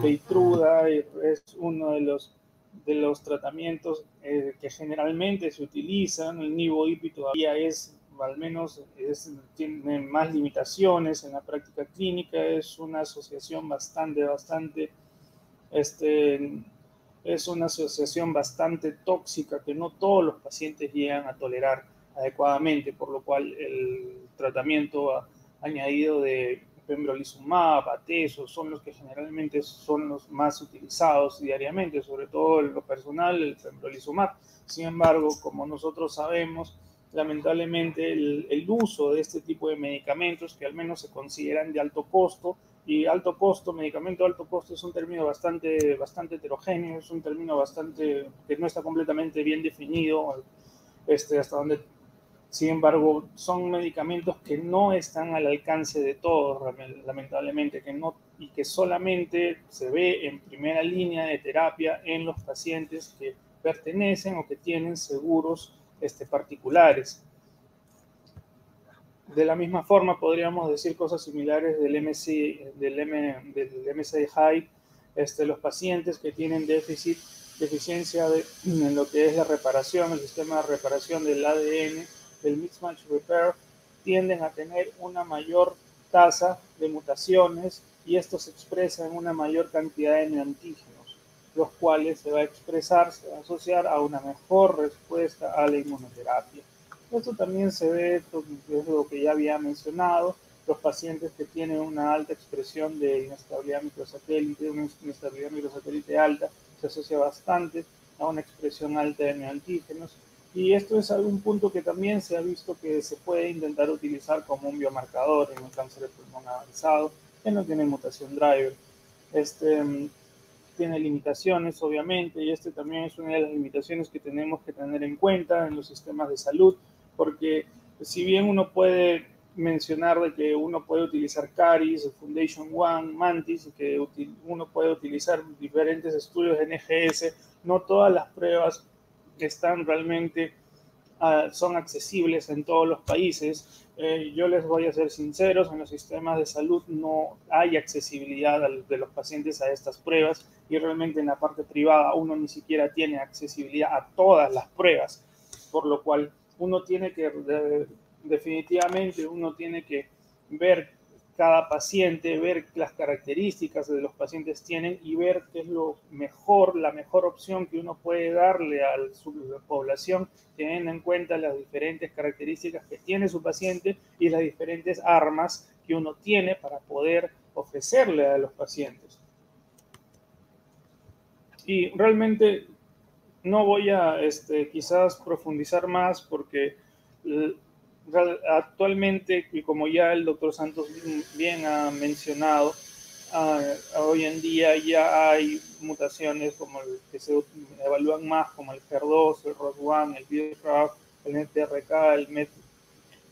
Keytruda es uno de los, de los tratamientos eh, que generalmente se utilizan. El nivo IPI todavía es al menos tiene más limitaciones en la práctica clínica, es una asociación bastante, bastante, este, es una asociación bastante tóxica que no todos los pacientes llegan a tolerar adecuadamente, por lo cual el tratamiento añadido de pembrolizumab, ateso, son los que generalmente son los más utilizados diariamente, sobre todo en lo personal, el pembrolizumab. Sin embargo, como nosotros sabemos, lamentablemente el, uso de este tipo de medicamentos que al menos se consideran de alto costo y alto costo, medicamento de alto costo es un término bastante, bastante heterogéneo, es un término bastante que no está completamente bien definido, este, hasta donde, sin embargo, son medicamentos que no están al alcance de todos, lamentablemente, que no, y que solamente se ve en primera línea de terapia en los pacientes que pertenecen o que tienen seguros este, particulares. De la misma forma, podríamos decir cosas similares del MC, del, M, del MSI High, este, los pacientes que tienen déficit, deficiencia de, en lo que es la reparación, el sistema de reparación del ADN, del mismatch repair, tienden a tener una mayor tasa de mutaciones y esto se expresa en una mayor cantidad de neantígenos los cuales se va a expresar, se va a asociar a una mejor respuesta a la inmunoterapia. Esto también se ve, es lo que ya había mencionado, los pacientes que tienen una alta expresión de inestabilidad microsatélite, una inestabilidad microsatélite alta, se asocia bastante a una expresión alta de neoantígenos. Y esto es algún punto que también se ha visto que se puede intentar utilizar como un biomarcador en el cáncer de pulmón avanzado, que no tiene mutación driver. Este, tiene limitaciones, obviamente, y este también es una de las limitaciones que tenemos que tener en cuenta en los sistemas de salud, porque si bien uno puede mencionar de que uno puede utilizar CARIS, Foundation One, Mantis, y que uno puede utilizar diferentes estudios de NGS, no todas las pruebas están realmente Ah, son accesibles en todos los países. Eh, yo les voy a ser sinceros, en los sistemas de salud no hay accesibilidad de los pacientes a estas pruebas y realmente en la parte privada uno ni siquiera tiene accesibilidad a todas las pruebas, por lo cual uno tiene que, definitivamente, uno tiene que ver cada paciente, ver las características de los pacientes tienen y ver qué es lo mejor, la mejor opción que uno puede darle a su población, teniendo en cuenta las diferentes características que tiene su paciente y las diferentes armas que uno tiene para poder ofrecerle a los pacientes. Y realmente no voy a este, quizás profundizar más porque actualmente, y como ya el doctor Santos bien ha mencionado, ah, hoy en día ya hay mutaciones como el que se evalúan más, como el HER2, el ROS1, el BRAF, el NTRK, el MET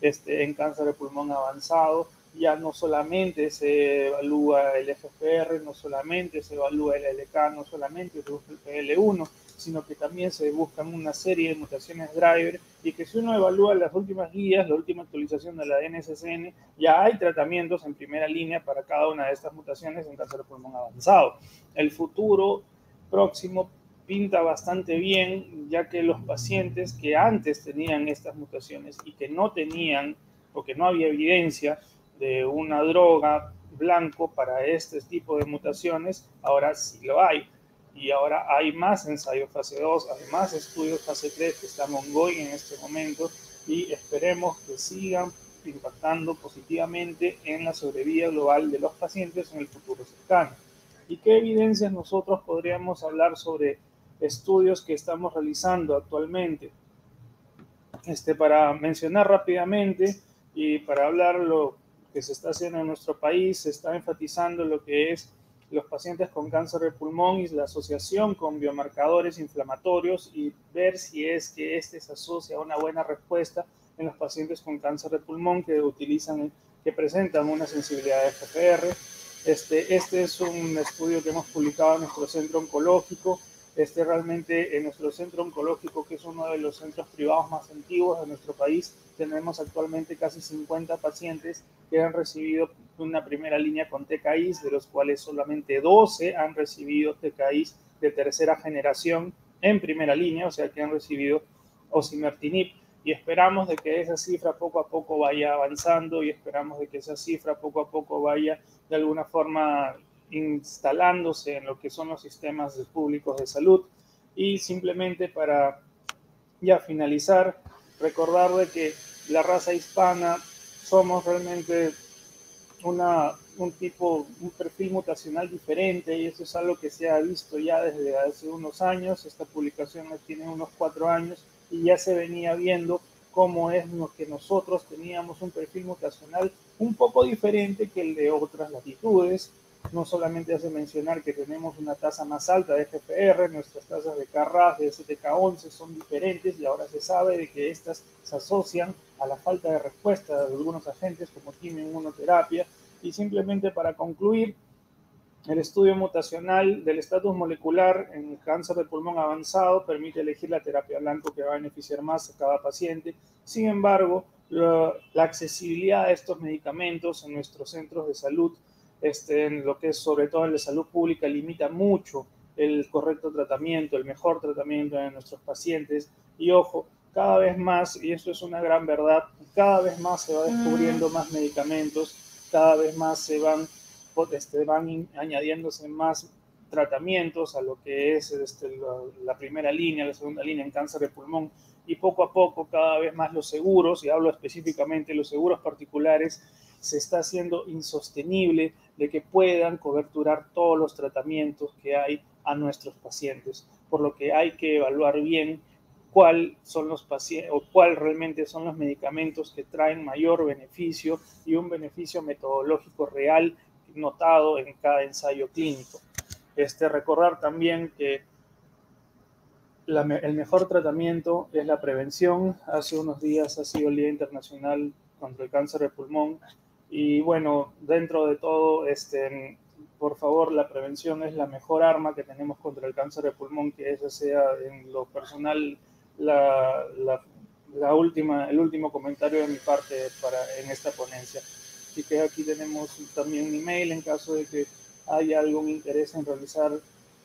este, en cáncer de pulmón avanzado. Ya no solamente se evalúa el FPR, no solamente se evalúa el LK, no solamente el PL1, sino que también se buscan una serie de mutaciones driver y que si uno evalúa las últimas guías, la última actualización de la NSSN, ya hay tratamientos en primera línea para cada una de estas mutaciones en cáncer de pulmón avanzado. El futuro próximo pinta bastante bien, ya que los pacientes que antes tenían estas mutaciones y que no tenían o que no había evidencia de una droga blanco para este tipo de mutaciones, ahora sí lo hay y ahora hay más ensayos fase 2, hay más estudios fase 3 que están ongoing en este momento y esperemos que sigan impactando positivamente en la sobrevida global de los pacientes en el futuro cercano. ¿Y qué evidencias nosotros podríamos hablar sobre estudios que estamos realizando actualmente? Este, para mencionar rápidamente y para hablar lo que se está haciendo en nuestro país, se está enfatizando lo que es los pacientes con cáncer de pulmón y la asociación con biomarcadores inflamatorios y ver si es que este se asocia a una buena respuesta en los pacientes con cáncer de pulmón que utilizan, que presentan una sensibilidad de FPR. Este, este es un estudio que hemos publicado en nuestro centro oncológico. Este realmente en nuestro centro oncológico, que es uno de los centros privados más antiguos de nuestro país, tenemos actualmente casi 50 pacientes que han recibido una primera línea con TKIs, de los cuales solamente 12 han recibido TKIs de tercera generación en primera línea, o sea que han recibido osimertinib. Y esperamos de que esa cifra poco a poco vaya avanzando y esperamos de que esa cifra poco a poco vaya de alguna forma instalándose en lo que son los sistemas públicos de salud. Y simplemente para ya finalizar recordar de que la raza hispana somos realmente una, un tipo, un perfil mutacional diferente y eso es algo que se ha visto ya desde hace unos años. Esta publicación tiene unos cuatro años y ya se venía viendo cómo es que nosotros teníamos un perfil mutacional un poco diferente que el de otras latitudes. No solamente hace mencionar que tenemos una tasa más alta de FPR, nuestras tasas de KRAS, de STK11 son diferentes y ahora se sabe de que estas se asocian a la falta de respuesta de algunos agentes como quimioinmunoterapia. Y simplemente para concluir, el estudio mutacional del estatus molecular en cáncer de pulmón avanzado permite elegir la terapia blanco que va a beneficiar más a cada paciente. Sin embargo, la, accesibilidad a estos medicamentos en nuestros centros de salud este, en lo que es sobre todo en la salud pública, limita mucho el correcto tratamiento, el mejor tratamiento de nuestros pacientes. Y ojo, cada vez más, y esto es una gran verdad, cada vez más se va descubriendo más medicamentos, cada vez más se van, este, van añadiéndose más tratamientos a lo que es este, la, la, primera línea, la segunda línea en cáncer de pulmón y poco a poco cada vez más los seguros, y hablo específicamente de los seguros particulares, se está haciendo insostenible de que puedan coberturar todos los tratamientos que hay a nuestros pacientes, por lo que hay que evaluar bien cuál son los pacientes o cuál realmente son los medicamentos que traen mayor beneficio y un beneficio metodológico real notado en cada ensayo clínico. Este, recordar también que el mejor tratamiento es la prevención. Hace unos días ha sido el Día Internacional contra el Cáncer de Pulmón y bueno, dentro de todo, este, por favor, la prevención es la mejor arma que tenemos contra el cáncer de pulmón, que esa sea en lo personal la, la, última, el último comentario de mi parte para, en esta ponencia. Así que aquí tenemos también un email en caso de que haya algún interés en realizar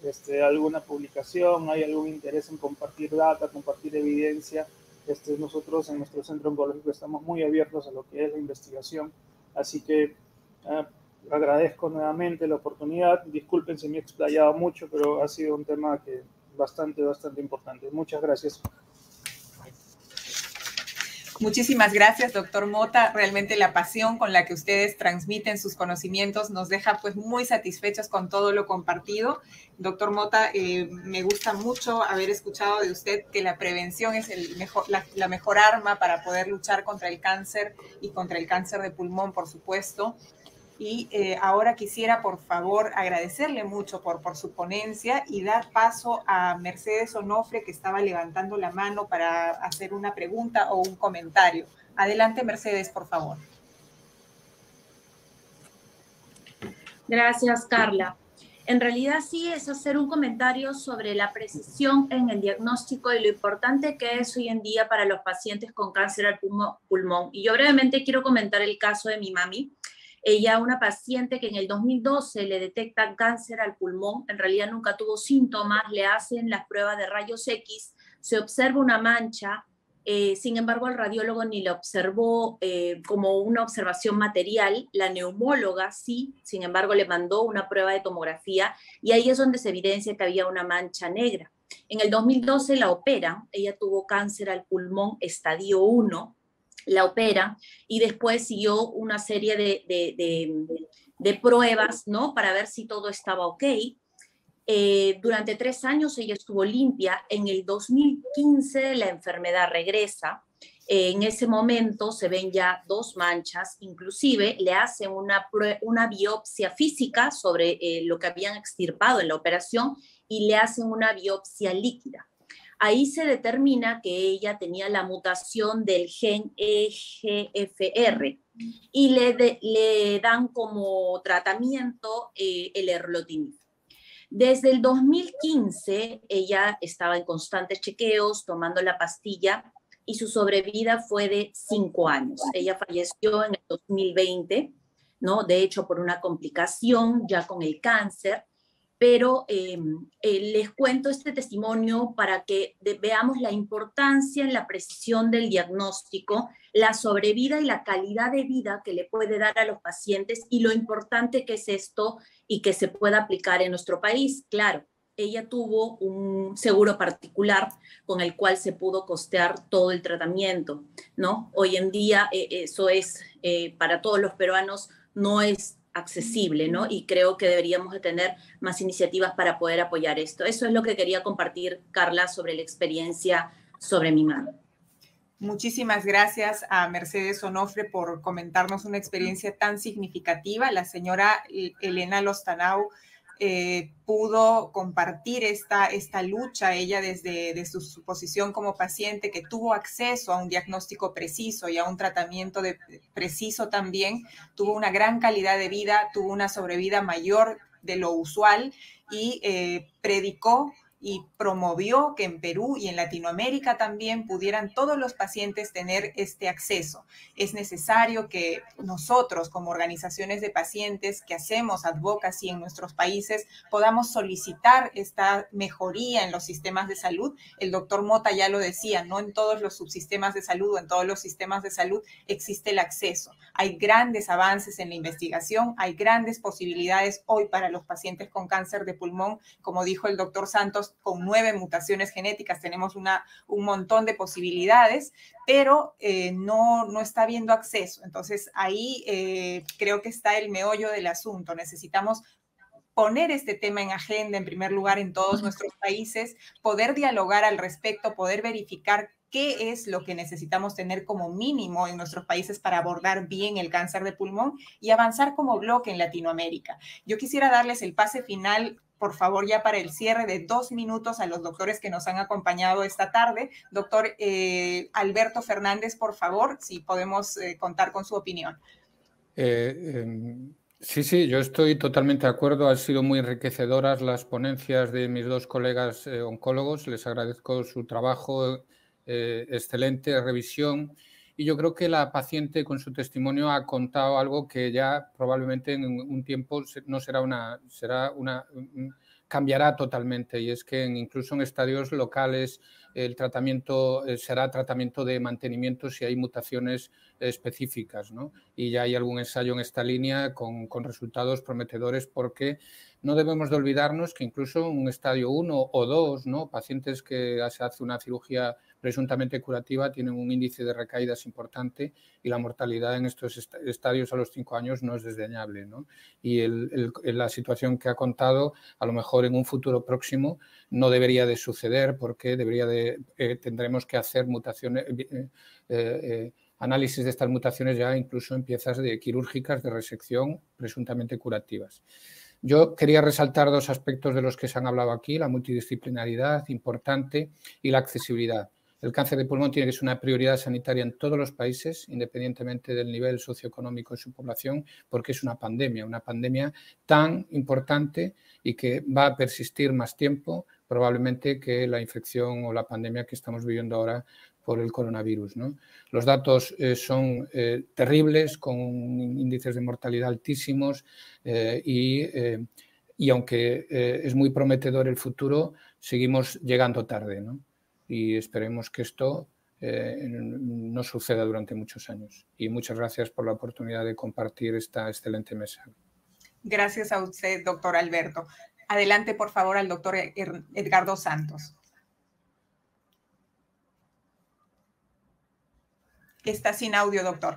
este, alguna publicación, hay algún interés en compartir data, compartir evidencia. Este, nosotros en nuestro centro oncológico estamos muy abiertos a lo que es la investigación Así que eh, agradezco nuevamente la oportunidad. Disculpen si me he explayado mucho, pero ha sido un tema que bastante, bastante importante. Muchas gracias. Muchísimas gracias, doctor Mota. Realmente la pasión con la que ustedes transmiten sus conocimientos nos deja pues muy satisfechos con todo lo compartido. Doctor Mota, eh, me gusta mucho haber escuchado de usted que la prevención es la mejor arma para poder luchar contra el cáncer y contra el cáncer de pulmón, por supuesto. Y eh, ahora quisiera, por favor, agradecerle mucho por, por su ponencia y dar paso a Mercedes Onofre, que estaba levantando la mano para hacer una pregunta o un comentario. Adelante, Mercedes, por favor. Gracias, Carla. En realidad sí es hacer un comentario sobre la precisión en el diagnóstico y lo importante que es hoy en día para los pacientes con cáncer al pulmón. Y yo brevemente quiero comentar el caso de mi mami. Ella, una paciente que en el 2012 le detectan cáncer al pulmón, en realidad nunca tuvo síntomas, le hacen las pruebas de rayos X, se observa una mancha, eh, sin embargo el radiólogo ni la observó eh, como una observación material, la neumóloga sí, sin embargo le mandó una prueba de tomografía y ahí es donde se evidencia que había una mancha negra. En el 2012 la opera, ella tuvo cáncer al pulmón estadio 1, la opera y después siguió una serie de, pruebas, ¿no? Para ver si todo estaba ok. Eh, durante tres años ella estuvo limpia. En el 2015 la enfermedad regresa. en ese momento se ven ya dos manchas, inclusive le hacen una, una biopsia física sobre eh, lo que habían extirpado en la operación y le hacen una biopsia líquida. Ahí se determina que ella tenía la mutación del gen EGFR y le, le dan como tratamiento eh, el erlotinib. Desde el 2015 ella estaba en constantes chequeos, tomando la pastilla y su sobrevida fue de cinco años. Ella falleció en el 2020, ¿no? De hecho, por una complicación ya con el cáncer pero em, eh, les cuento este testimonio para que veamos la importancia en la precisión del diagnóstico, la sobrevida y la calidad de vida que le puede dar a los pacientes y lo importante que es esto y que se pueda aplicar en nuestro país. Claro, ella tuvo un seguro particular con el cual se pudo costear todo el tratamiento, ¿no? Hoy en día eh, eso es eh, para todos los peruanos no es accesible, ¿no? Y creo que deberíamos de tener más iniciativas para poder apoyar esto. Eso es lo que quería compartir, Carla, sobre la experiencia sobre mi mano. Muchísimas gracias a Mercedes Onofre por comentarnos una experiencia tan significativa. La señora Elena Lostanau eh, pudo compartir esta, esta lucha, ella desde, su, posición como paciente, que tuvo acceso a un diagnóstico preciso y a un tratamiento de, preciso también, tuvo una gran calidad de vida, tuvo una sobrevida mayor de lo usual y eh, predicó y promovió que en Perú y en Latinoamérica también pudieran todos los pacientes tener este acceso. Es necesario que nosotros como organizaciones de pacientes que hacemos advocacy en nuestros países podamos solicitar esta mejoría en los sistemas de salud. El doctor Mota ya lo decía, no en todos los subsistemas de salud o en todos los sistemas de salud existe el acceso. Hay grandes avances en la investigación, hay grandes posibilidades hoy para los pacientes con cáncer de pulmón, como dijo el doctor Santos, con nueve mutaciones genéticas tenemos una, un montón de posibilidades, pero eh, no, no está habiendo acceso. Entonces ahí eh, creo que está el meollo del asunto. Necesitamos poner este tema en agenda en primer lugar en todos nuestros países, poder dialogar al respecto, poder verificar qué es lo que necesitamos tener como mínimo en nuestros países para abordar bien el cáncer de pulmón y avanzar como bloque en Latinoamérica. Yo quisiera darles el pase final por favor, ya para el cierre de dos minutos a los doctores que nos han acompañado esta tarde. Doctor eh, Alberto Fernández, por favor, si podemos eh, contar con su opinión. Eh, em, sí, sí, yo estoy totalmente de acuerdo. Han sido muy enriquecedoras las ponencias de mis dos colegas oncólogos. Les agradezco su trabajo, excelente revisión. Y yo creo que la paciente con su testimonio ha contado algo que ya probablemente en un tiempo no será una, será una, cambiará totalmente. Y es que incluso en estadios locales el tratamiento eh, será tratamiento de mantenimiento si hay mutaciones específicas. ¿no? Y ya hay algún ensayo en esta línea con, con resultados prometedores porque no debemos de olvidarnos que incluso en un estadio 1 o 2, ¿no? pacientes que se hace una cirugía presuntamente curativa tienen un índice de recaídas importante y la mortalidad en estos estadios a los cinco años no es desdeñable. Y la situación que ha contado, a lo mejor en un futuro próximo, no debería de suceder porque debería de, eh, tendremos que hacer mutaciones. Eh, eh, análisis de estas mutaciones ya incluso en piezas de quirúrgicas de resección presuntamente curativas. Yo quería resaltar dos aspectos de los que se han hablado aquí, la multidisciplinaridad importante y la accesibilidad. El cáncer de pulmón tiene que ser una prioridad sanitaria en todos los países, independientemente del nivel socioeconómico de su población, porque es una pandemia, una pandemia tan importante y que va a persistir más tiempo probablemente que la infección o la pandemia que estamos viviendo ahora por el coronavirus. Los datos eh, son eh, terribles, con índices de mortalidad altísimos eh, y, aunque es muy prometedor el futuro, seguimos llegando tarde. Y esperemos que esto no suceda durante muchos años. Y muchas gracias por la oportunidad de compartir esta excelente mesa. Gracias a usted, doctor Alberto. Adelante, por favor, al doctor Edgardo Santos. Está sin audio, doctor.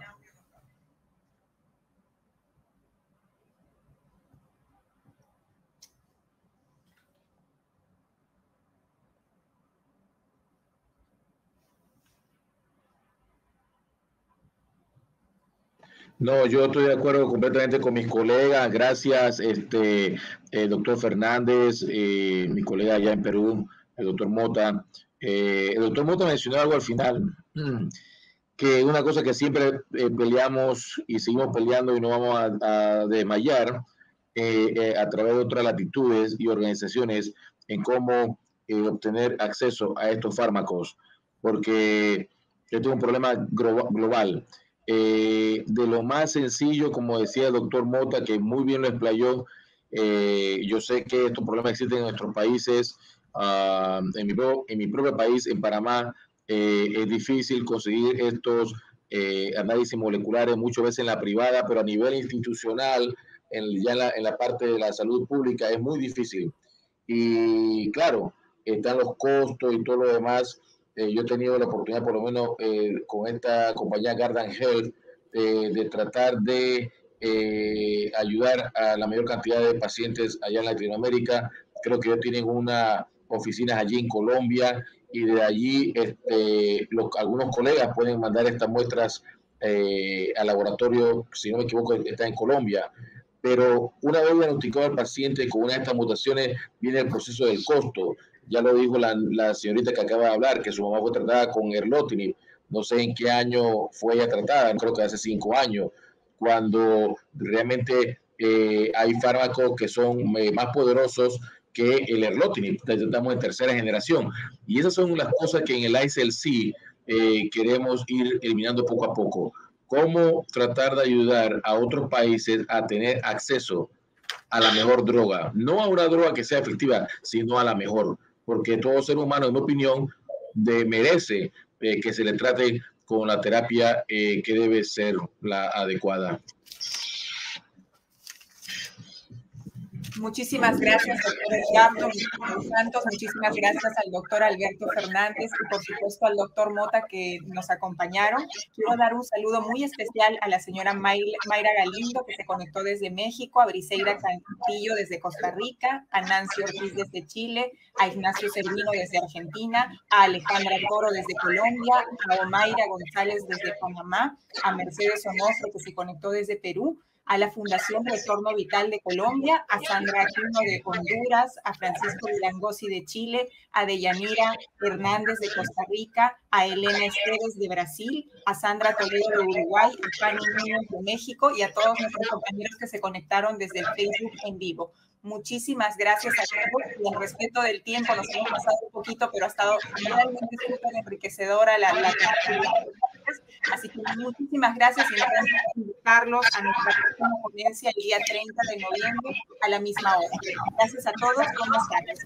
No, yo estoy de acuerdo completamente con mis colegas. Gracias, este, el doctor Fernández, eh, mi colega allá en Perú, el doctor Mota. Eh, el doctor Mota mencionó algo al final que una cosa que siempre eh, peleamos y seguimos peleando y no vamos a, desmayar eh, eh, a través de otras latitudes y organizaciones en cómo obtener acceso a estos fármacos, porque yo tengo un problema global. De lo más sencillo, como decía el doctor Mota, que muy bien lo explayó, yo sé que estos problemas existen en nuestros países, ah, en, mi, en mi propio país, en Panamá, eh, es difícil conseguir estos eh, análisis moleculares muchas veces en la privada, pero a nivel institucional, en, ya en la, parte de la salud pública, es muy difícil. Y claro, están los costos y todo lo demás. Eh, yo he tenido la oportunidad, por lo menos con esta compañía Garden Health, de tratar de ayudar a la mayor cantidad de pacientes allá en Latinoamérica. Creo que ellos tienen una oficinas allí en Colombia y de allí este, algunos colegas pueden mandar estas muestras eh, al laboratorio, si no me equivoco, está en Colombia. Pero una vez diagnosticado al paciente con una de estas mutaciones, viene el proceso del costo. Ya lo dijo la, señorita que acaba de hablar, que su mamá fue tratada con erlotinib. No sé en qué año fue ella tratada, creo que hace cinco años, cuando realmente eh, hay fármacos que son eh, más poderosos que el erlotinib, estamos en tercera generación. Y esas son las cosas que en el ICLC eh, queremos ir eliminando poco a poco. Cómo tratar de ayudar a otros países a tener acceso a la mejor droga. No a una droga que sea efectiva, sino a la mejor. Porque todo ser humano, en mi opinión, merece eh, que se le trate con la terapia eh, que debe ser la adecuada. Muchísimas gracias, doctor Santos. Muchísimas gracias al doctor Alberto Fernández y, por supuesto, al doctor Mota que nos acompañaron. Quiero dar un saludo muy especial a la señora Mayra Galindo, que se conectó desde México, a Briseida Cantillo desde Costa Rica, a Nancy Ortiz desde Chile, a Ignacio Servino desde Argentina, a Alejandra Toro desde Colombia, a Omaira González desde Panamá, a Mercedes Onofre, que se conectó desde Perú, a la Fundación Retorno Vital de Colombia, a Sandra Aquino de Honduras, a Francisco Vilangosi de Chile, a Deyanira Hernández de Costa Rica, a Elena Esteves de Brasil, a Sandra Toledo de Uruguay, a Fanny Núñez de México y a todos nuestros compañeros que se conectaron desde el Facebook en vivo. Muchísimas gracias a todos y en respeto del tiempo, nos hemos pasado un poquito, pero ha estado realmente súper enriquecedora la, la, Así que muchísimas gracias y por invitarlos a nuestra próxima ponencia el día 30 de noviembre a la misma hora. Gracias a todos, buenas tardes.